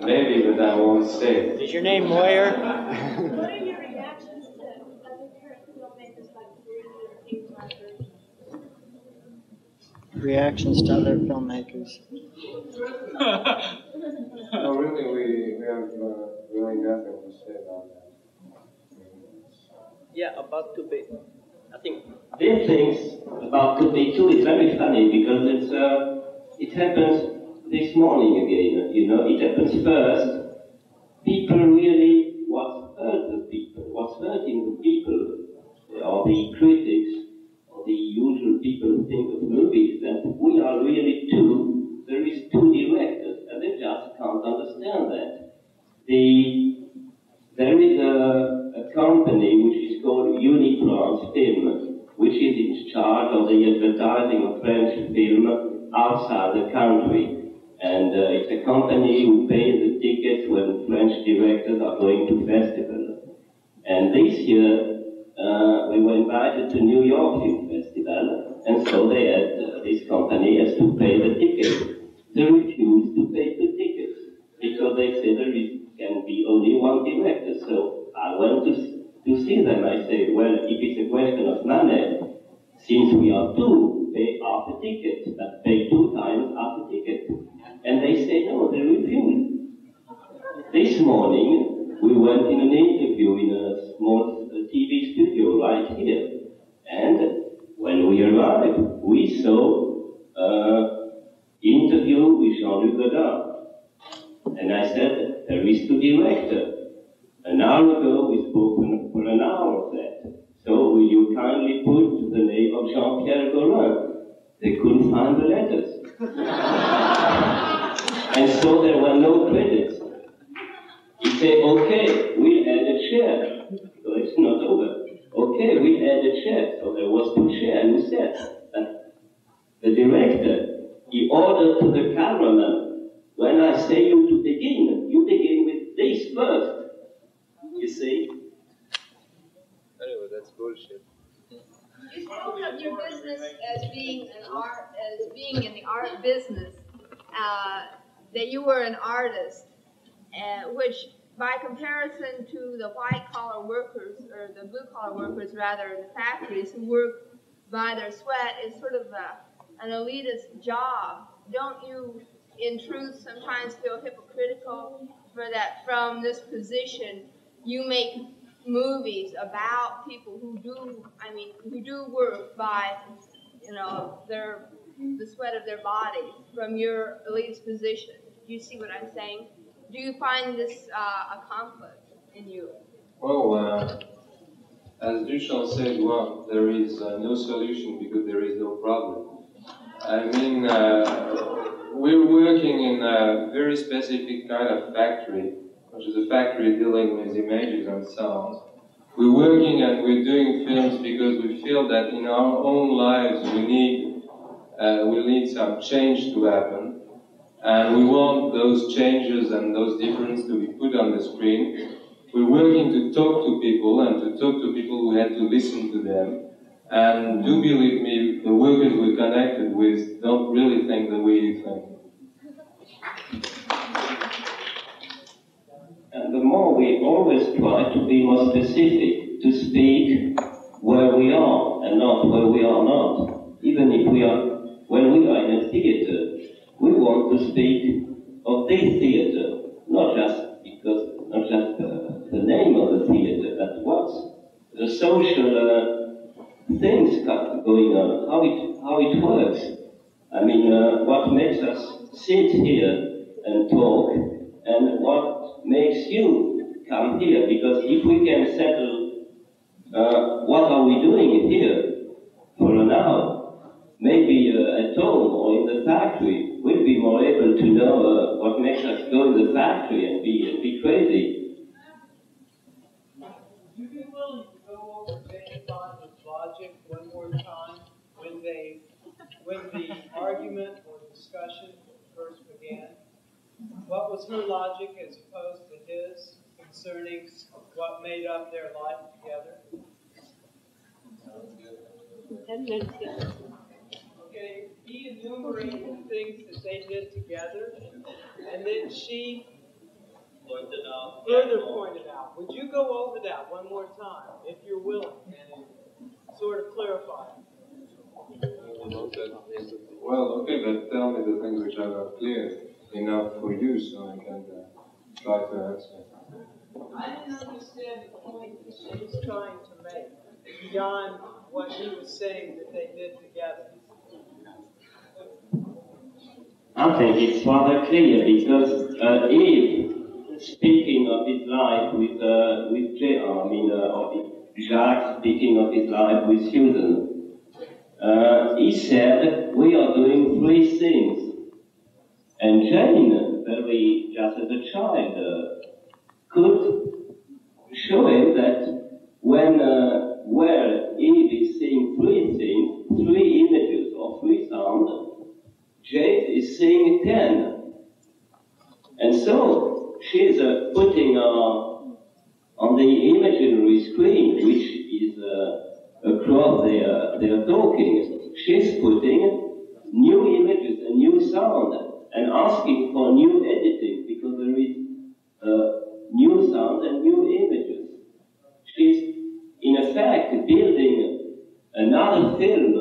Maybe, but I won't say it. Is your name Moyer? What are your reactions to other filmmakers like Bruce and Reactions to other filmmakers. [laughs] no, really, we, we have uh, really nothing to say about that. Yeah, about to be. I think these things about to be too is very funny because it's uh, it happens this morning again. You know, it happens first. People really what's hurt the people, what's hurting the people, or the critics, or the usual people who think of movies, that we are really two. There is two directors, and they just can't understand that. The there is a, a company which Unifrance Film, which is in charge of the advertising of French film outside the country. And uh, it's a company who pays the tickets when French directors are going to festivals. And this year, uh, we were invited to New York Film Festival, and so they had, uh, this company has to pay the tickets. They refused to pay the tickets because they said there is, can be only one director. So I went to, to see them. I say, well, if it's a question of money, since we are two, pay half the ticket, but pay two times half the ticket. And they say, no, they refuse. This morning, we went in an interview in a small uh, TV studio right here. And when we arrived, we saw uh, interview with Jean-Luc Godard. And I said, there is two director. An hour ago, we spoke for- an hour of that. So will you kindly put the name of Jean-Pierre Gorin? They couldn't find the letters. [laughs] and so there were no credits. He said, okay, we'll add a chair. So it's not over. Okay, we'll add a chair. So there was two chair, And we said, the director, he ordered to the cameraman, when I say you to begin, you begin with this first. You see? Anyway, that's bullshit. You spoke of your business as being an art, as being in the art business, uh, that you were an artist, uh, which by comparison to the white collar workers, or the blue collar workers rather, in the factories who work by their sweat is sort of a, an elitist job. Don't you, in truth, sometimes feel hypocritical for that from this position you make movies about people who do, I mean, who do work by, you know, their the sweat of their bodies from your elitist position. Do you see what I'm saying? Do you find this uh, a conflict in you? Well, uh, as Duchamp said, well, there is uh, no solution because there is no problem. I mean, uh, we're working in a very specific kind of factory, which is a factory dealing with images and sounds. We're working and we're doing films because we feel that in our own lives we need, uh, we need some change to happen. And we want those changes and those differences to be put on the screen. We're working to talk to people and to talk to people who had to listen to them. And do believe me, the workers we're connected with don't really think the way you think. The more we always try to be more specific, to speak where we are and not where we are not. Even if we are, when we are in a theater, we want to speak of this theater, not just because, not just uh, the name of the theater, but what the social uh, things going on, how it, how it works. I mean, uh, what makes us sit here and talk, and what makes you come here. Because if we can settle uh, what are we doing here for an hour, maybe uh, at home or in the factory, we'll be more able to know uh, what makes us go in the factory and be, and be crazy. You be willing to go over Jane Fonda's logic one more time when they, when the argument or discussion first began? What her logic as opposed to his concerning what made up their life together? Okay, he enumerated the things that they did together, and then she Pointed out. further pointed out. Would you go over that one more time, if you're willing, and sort of clarify? Well, okay, but tell me the things which are not clear enough for you so I can uh, try to answer. I didn't understand the point that she was trying to make beyond what he was saying that they did together. I think it's rather clear because uh, Yves, speaking of his life with uh, with J- I mean, uh, of Jacques speaking of his life with Susan, uh, he said, "We are doing three things," and Jane, very just as a child, uh, could show him that when uh, where Yves is seeing three things, three images or three sounds, Jane is seeing ten. And so she's uh, putting uh, on the imaginary screen, which is uh, across their, their talking, she's putting new images and new sound and asking for new editing because there is uh, new sound and new images. She's in effect building another film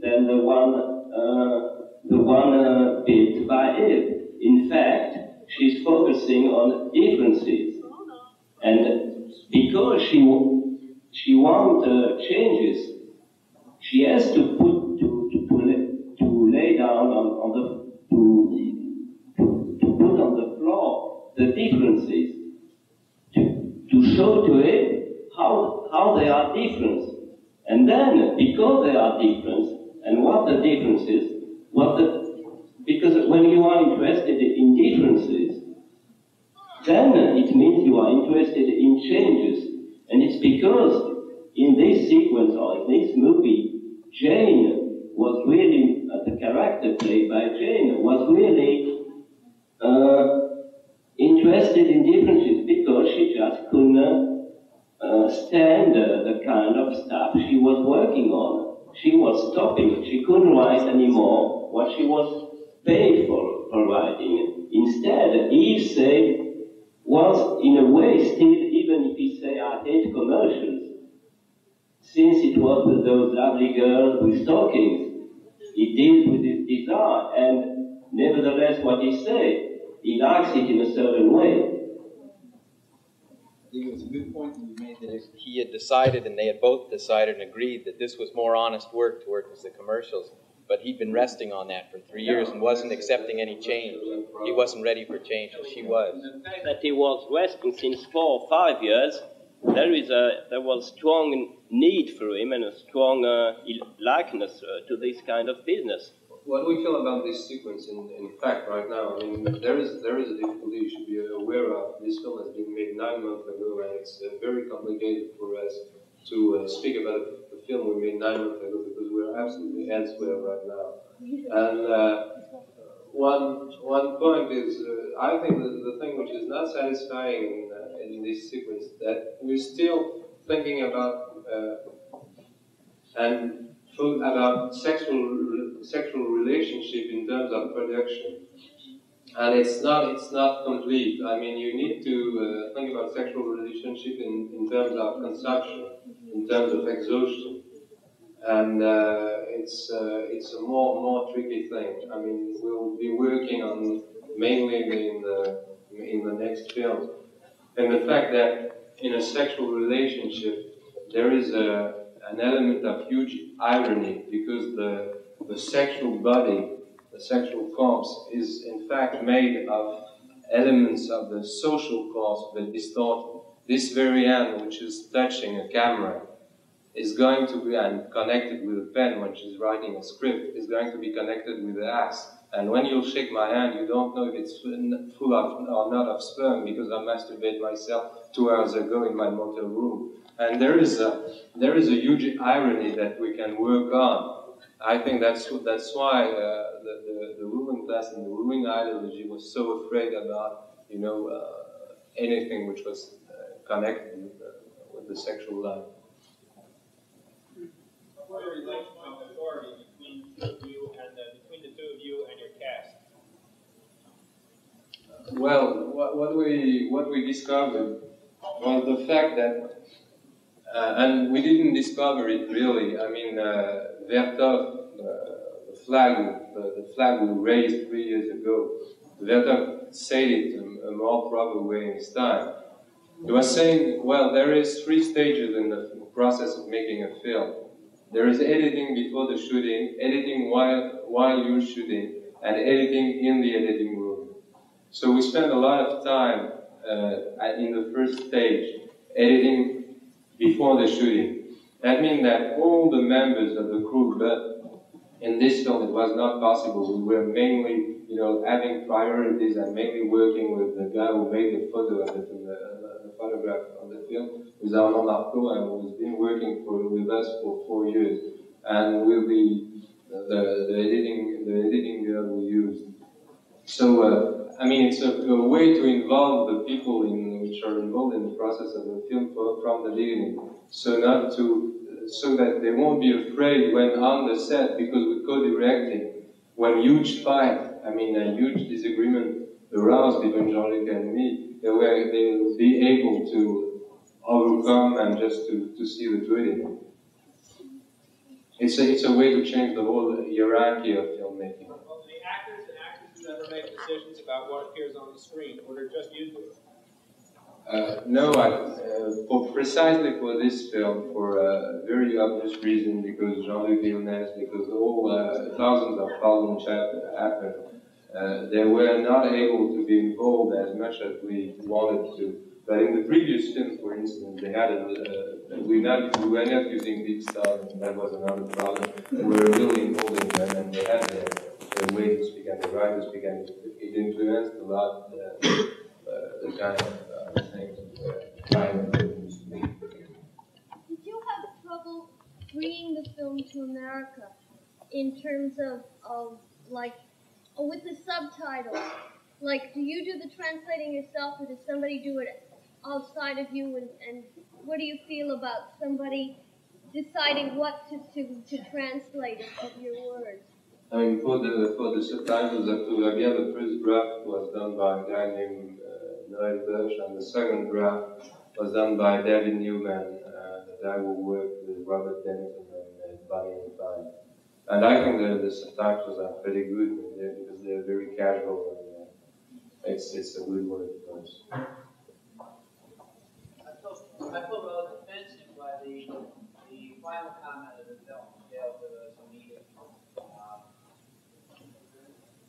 than the one uh, the one uh, built by it. In fact, she's focusing on differences, and because she she wants uh, changes, she has to put are different, and then because they are different and what the difference is, what the because when you are interested in differences, then it means you are interested in changes. And it's because in this sequence or in this movie, Jane was really, uh, the character played by Jane was really uh, interested in differences because she just couldn't uh, stand uh, the kind of stuff she was working on. She was stopping. She couldn't write anymore what she was paid for, for writing. Instead, Yves said, was in a way still, even if he say, I hate commercials, since it was with those lovely girls with stockings, he deals with his desire, and nevertheless what he said, he likes it in a certain way. Think it was a good point you made that if he had decided and they had both decided and agreed that this was more honest work to work as the commercials, but he'd been resting on that for three years and wasn't accepting any change. He wasn't ready for change, and she was. That he was resting since four or five years, there is a there was strong need for him and a strong uh, likeness uh, to this kind of business. What we feel about this sequence in, in fact right now? I mean, there is there is a difficulty you should be aware of. This film has been made nine months ago, and it's uh, very complicated for us to uh, speak about a, film we made nine months ago because we're absolutely elsewhere right now. And uh, one one point is, uh, I think the thing which is not satisfying in, uh, in this sequence that we're still thinking about and about sexual sexual relationship in terms of production, and it's not it's not complete. I mean, you need to uh, think about sexual relationship in, in terms of consumption, in terms of exhaustion, and uh, it's uh, it's a more more tricky thing. I mean, we'll be working on mainly in the in the next film, and the fact that in a sexual relationship there is a an element of huge irony because the, the sexual body, the sexual corpse, is in fact made of elements of the social corpse that distort this very hand, which is touching a camera, is going to be and connected with a pen, which is writing a script, is going to be connected with the ass. And when you shake my hand, you don't know if it's full of or not of sperm because I masturbated myself two hours ago in my motel room. And there is a there is a huge irony that we can work on. I think that's that's why uh, the, the, the ruling class and the ruling ideology was so afraid about you know uh, anything which was uh, connected with the, with the sexual life. What a relation of authority between the two of you and the, between the two of you and your cast? Well, what, what we what we discovered was the fact that uh, and we didn't discover it really. I mean, uh, Vertov, uh, the flag, the, flag we raised three years ago, Vertov said it a, a more proper way in his time. He was saying, well, there is three stages in the process of making a film. There is editing before the shooting, editing while, while you're shooting, and editing in the editing room. So we spent a lot of time uh, in the first stage editing before the shooting. That means that all the members of the crew, but in this film it was not possible. We were mainly, you know, having priorities and mainly working with the guy who made the photo of it, the, the photograph of the film, with Armand Marco, and who's been working for, with us for four years, and with the the, the editing the editing girl we used. So. Uh, I mean, it's a, a, way to involve the people in, which are involved in the process of the film from the beginning. So not to, so that they won't be afraid when on the set, because we co-directing, when huge fight, I mean, a huge disagreement aroused between Jean-Luc and me, they, they will be able to overcome and just to, to see the it. It's a, it's a way to change the whole hierarchy of filmmaking never make decisions about what appears on the screen, or just to it? Uh, no, I, uh, for precisely for this film, for a very obvious reason, because Jean-Luc Villeneuve, because all uh, thousands of problems happened, uh, they were not able to be involved as much as we wanted to. But in the previous film, for instance, they had a, we, not, we were not using big stars, and that was another problem. We were really involved in them, and they had their the speak and the and it influenced a lot uh, uh, the kind of uh, things uh, Did you have trouble bringing the film to America in terms of, of like, with the subtitles? Like, do you do the translating yourself, or does somebody do it outside of you? And, and what do you feel about somebody deciding what to, to, to translate of your words? I mean, for the for the subtitles of Tulagia, the first draft was done by a guy named uh, Noël Burch, and the second draft was done by David Newman, uh, the guy who worked with Robert Benton and uh, Bonnie and. And I think the, the subtitles are pretty good because they're very casual and uh, it's it's a good word for us. I feel, I feel rather defensive by the, the final comment of the film, Gail, to the media.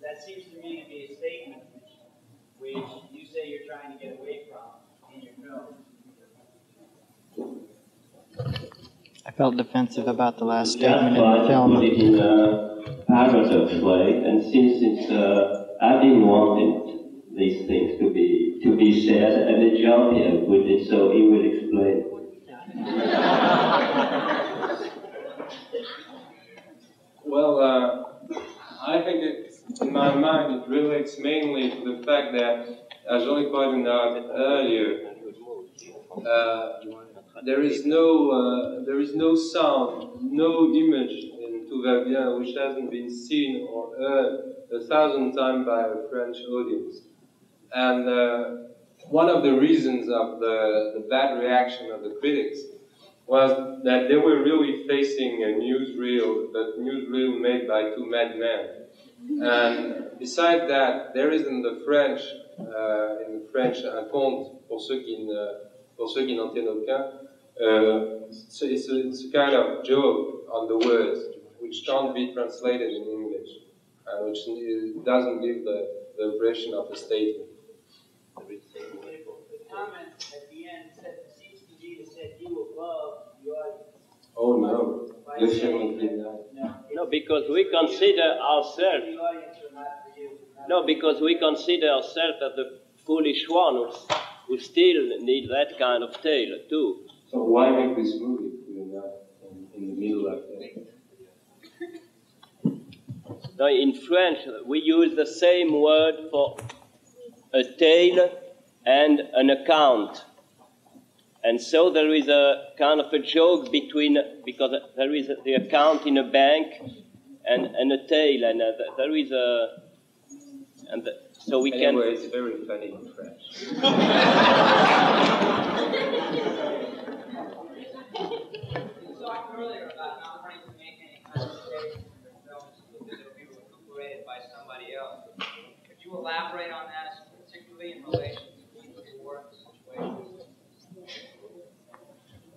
that seems to me to be a statement which, which you say you're trying to get away from in your film. I felt defensive about the last Just statement in try the to film. put it in a paragraph way, and since it's, uh, I've been wanting these things to be to be said, and then John here with it, so he will explain. [laughs] Well, uh, I think it's, in my mind, it relates mainly to the fact that, as Jean-Luc pointed out earlier, uh, there is no uh, there is no sound, no image in Tout which hasn't been seen or heard a thousand times by a French audience. And uh, one of the reasons of the, the bad reaction of the critics was that they were really facing a newsreel, but newsreel made by two madmen. And besides that, there is in the French, uh, in the French, un conte pour ceux qui ne, pour ceux qui n'en tiennent aucun. Uh, it's, it's, a, it's a kind of joke on the words, which can't be translated in English, and which doesn't give the, the impression of a statement. The comment at the end said, seems to to set you above the audience. Oh no, definitely not. No, because we consider ourselves. The audience are not for you. No, because we consider ourselves as the foolish one who, who still need that kind of tale too. So why make this movie if we're not in, in the middle of it? Now, in French, we use the same word for a tale and an account. And so there is a kind of a joke between, because there is the account in a bank and, and a tale, and uh, there is a, and the, so we anyway, can. it's very funny in French. [laughs] You talked earlier about not wanting to make any kind of mistakes in your films because it'll be recuperated by somebody else. Could you elaborate on that, particularly in relation to people who were in the situation?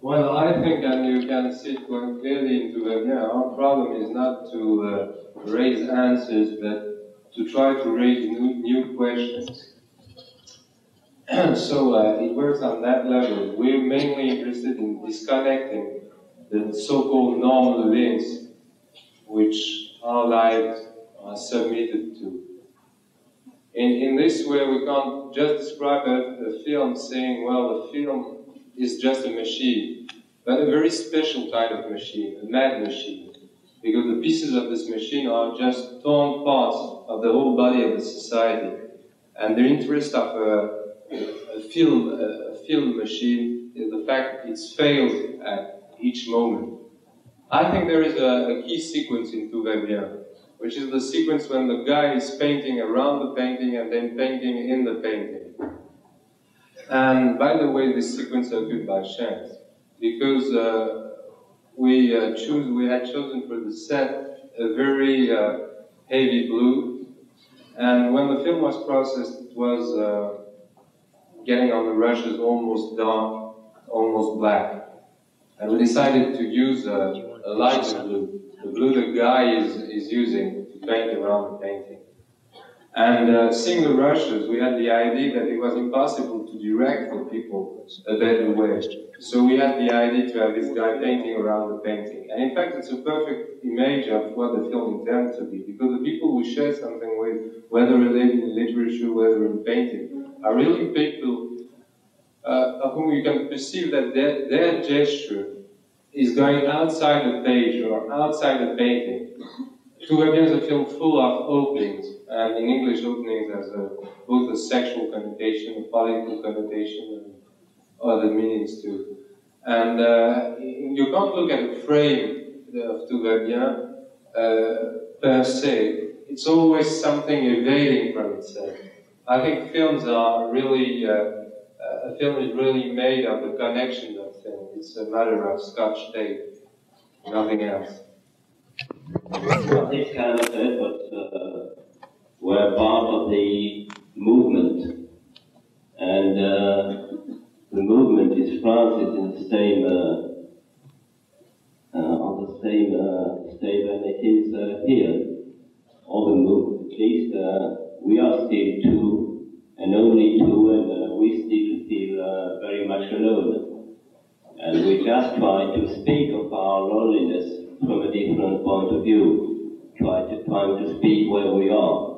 Well, I think, and you can see clearly into yeah, our problem is not to uh, raise answers, but to try to raise new, new questions. [clears throat] so uh, it works on that level. We're mainly interested in disconnecting the so-called normal links which our lives are submitted to. In, in this way, we can't just describe a, a film saying, well, a film is just a machine, but a very special kind of machine, a mad machine, because the pieces of this machine are just torn parts of the whole body of the society. And the interest of a, a film, a film machine is the fact that it's failed at each moment. I think there is a, a key sequence in Tout which is the sequence when the guy is painting around the painting and then painting in the painting. And by the way, this sequence occurred by chance because uh, we uh, choose we had chosen for the set a very uh, heavy blue, and when the film was processed, it was uh, getting on the rushes almost dark, almost black, and we decided to use a, a lighter blue, the blue the guy is is using to paint around the painting. And uh, seeing the rushes, we had the idea that it was impossible to direct the people a better way. So we had the idea to have this guy painting around the painting. And in fact, it's a perfect image of what the film intended to be, because the people we share something with, whether in literature, whether in painting, are really people uh, of whom you can perceive that their, their gesture is going outside the page or outside the painting. Bien is a film full of openings, and in English, openings has a, both a sexual connotation, a political connotation, and other meanings too. And uh, you can't look at the frame of Tout uh, per se. It's always something evading from itself. I think films are really, uh, a film is really made of the connection of things. It's a matter of scotch tape, nothing else. Well, these kind of efforts uh, were part of the movement, and uh, the movement is France is in the same uh, uh on the same uh, state than it is uh, here. All the movement, at least we are still two, and only two, and we still feel very much alone. And we just try to speak of our loneliness from a different point of view, try to try to speak where we are.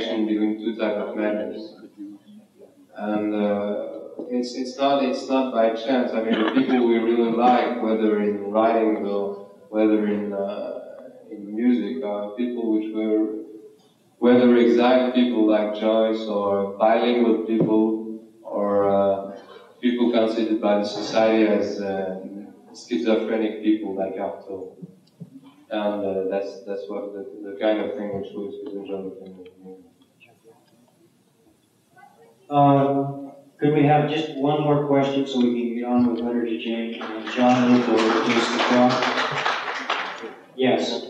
connection between two types of matters. And uh, it's it's not it's not by chance. I mean, the people we really like, whether in writing or whether in uh, in music, are people which were whether exact people like Joyce or bilingual people or uh, people considered by the society as uh, schizophrenic people like Artaud. And uh, that's that's what the, the kind of thing which was with Jonathan. Uh, could we have just one more question so we can get on with letter to Jane? John introduce the clock. Yes.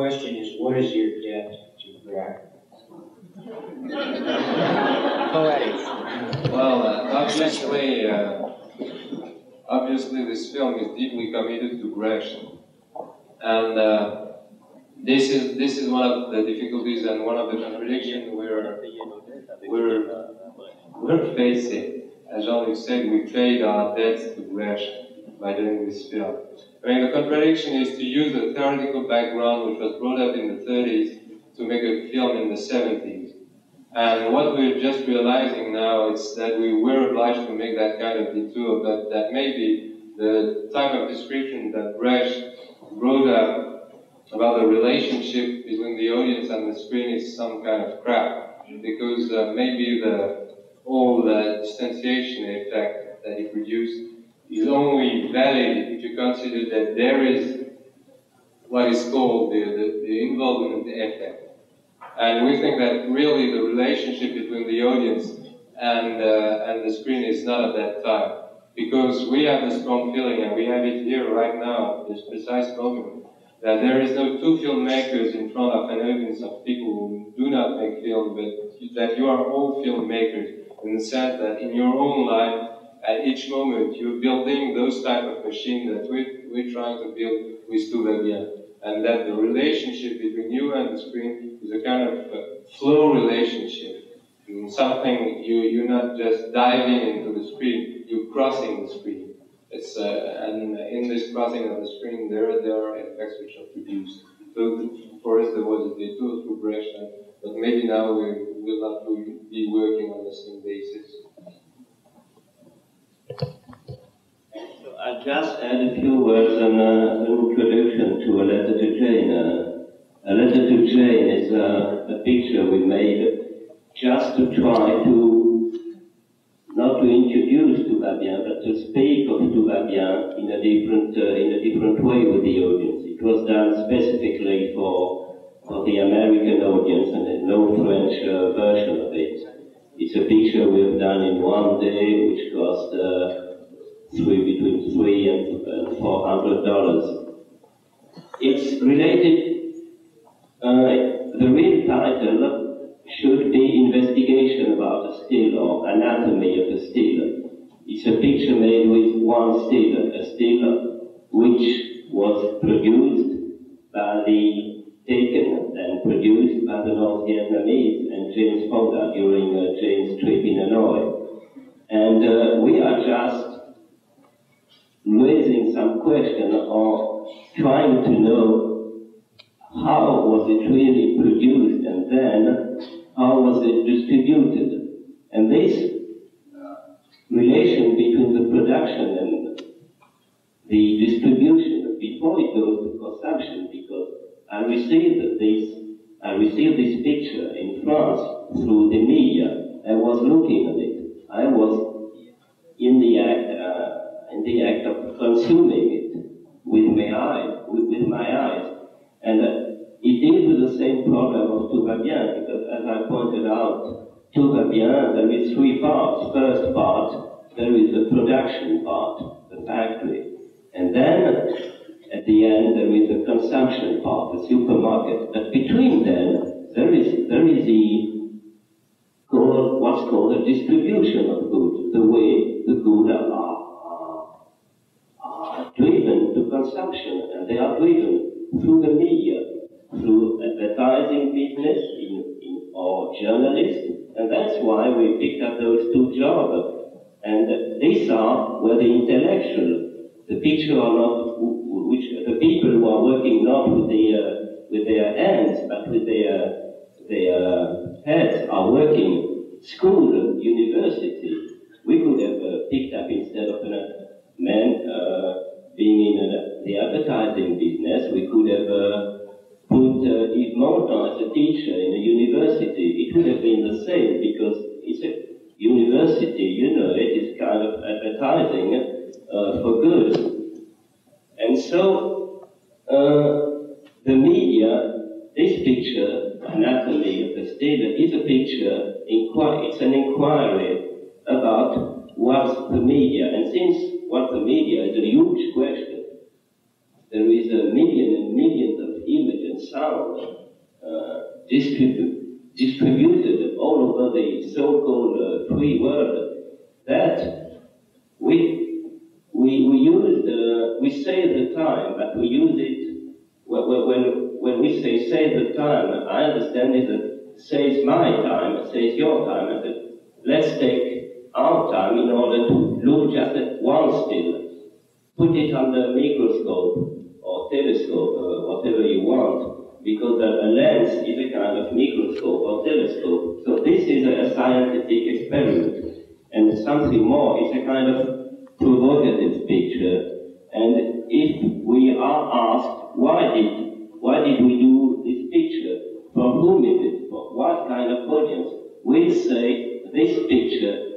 Question is, what is your debt to Brecht? [laughs] Well, uh, obviously, uh, obviously, this film is deeply committed to Brecht, and uh, this is this is one of the difficulties and one of the contradictions we're we're we're facing. As Jean-Luc said, we trade our debts to Brecht by doing this film. I mean, the contradiction is to use a theoretical background which was brought up in the 30s to make a film in the 70s. And what we're just realizing now is that we were obliged to make that kind of detour, but that maybe the type of description that Brecht wrote up about the relationship between the audience and the screen is some kind of crap, because uh, maybe the all the distanciation effect that he produced is only valid if you consider that there is what is called the, the, the involvement effect. And we think that really the relationship between the audience and, uh, and the screen is not at that time. Because we have a strong feeling, and we have it here right now, this precise moment, that there is no two filmmakers in front of an audience of people who do not make film, but that you are all filmmakers in the sense that in your own life, at each moment, you're building those type of machines that we're, we're trying to build with Tout va bien. And that the relationship between you and the screen is a kind of uh, flow relationship. Something you, you're not just diving into the screen, you're crossing the screen. It's, uh, and in this crossing of the screen, there, there are effects which are produced. So for us, there was a detour Brecht, but maybe now we will have to be working on the same basis. So I just add a few words on uh, an introduction to a letter to Jane. Uh, a letter to Jane is uh, a picture we made just to try to not to introduce va but to speak of va in a different uh, in a different way with the audience. It was done specifically for for the American audience and no French uh, version of it. It's a picture we've done in one day, which cost uh, three between three and four hundred dollars. It's related. Uh, the real title should be investigation about a still or anatomy of a still. It's a picture made with one still, a still which was produced by the taken and produced by the North Vietnamese and Jane Fonda during uh, Jane's trip in Hanoi. And uh, we are just raising some question or trying to know how was it really produced and then how was it distributed. And this relation between the production and the distribution before it goes to consumption, because I received this, I received this picture in France through the media. I was looking at it. I was in the act, uh, the act of consuming it with my eyes, with, with my eyes, and uh, it deals with the same problem of Tout va bien, because as I pointed out, Tout va bien, there is three parts. First part, there is the production part, the factory, and then at the end, there is the consumption part, the supermarket. But between them, there is there is the called, what's called the distribution of goods, the way the goods are, are driven to consumption, and they are driven through the media, through advertising business, in, in or journalists, and that's why we picked up those two jobs. And these are where the intellectual, the picture are not which the people who are working not with their with their hands but with their their heads are working school, and university. We could have uh, picked up instead of a man uh, being in a, the advertising business, we could have uh, put uh, Yves as a teacher in a university. It would have been the same because it's a university, you know, it is kind of advertising uh, for good. And so, uh, the media, this picture, anatomy of the state, is a picture, inqui- it's an inquiry about what's the media. And since what's the media is a huge question, there is a million and millions of images and sound uh, distribu- distributed all over the so-called uh, free world that we, we, we use the, we save the time, but we use it when, when, when we say save the time, I understand it that saves my time, saves your time, and let's take our time in order to look just at one still put it under microscope or telescope, uh, whatever you want, because a, a lens is a kind of microscope or telescope. So this is a, a scientific experiment. And something more is a kind of provocative picture. And if we are asked, why did, why did we do this picture? For whom is it? For what kind of audience? We say this picture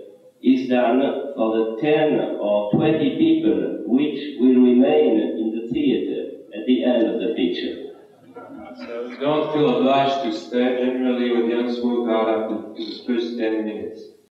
is done for the 10 or 20 people which will remain in the theater at the end of the picture. So don't feel obliged to stay generally with young smoke out after the first 10 minutes.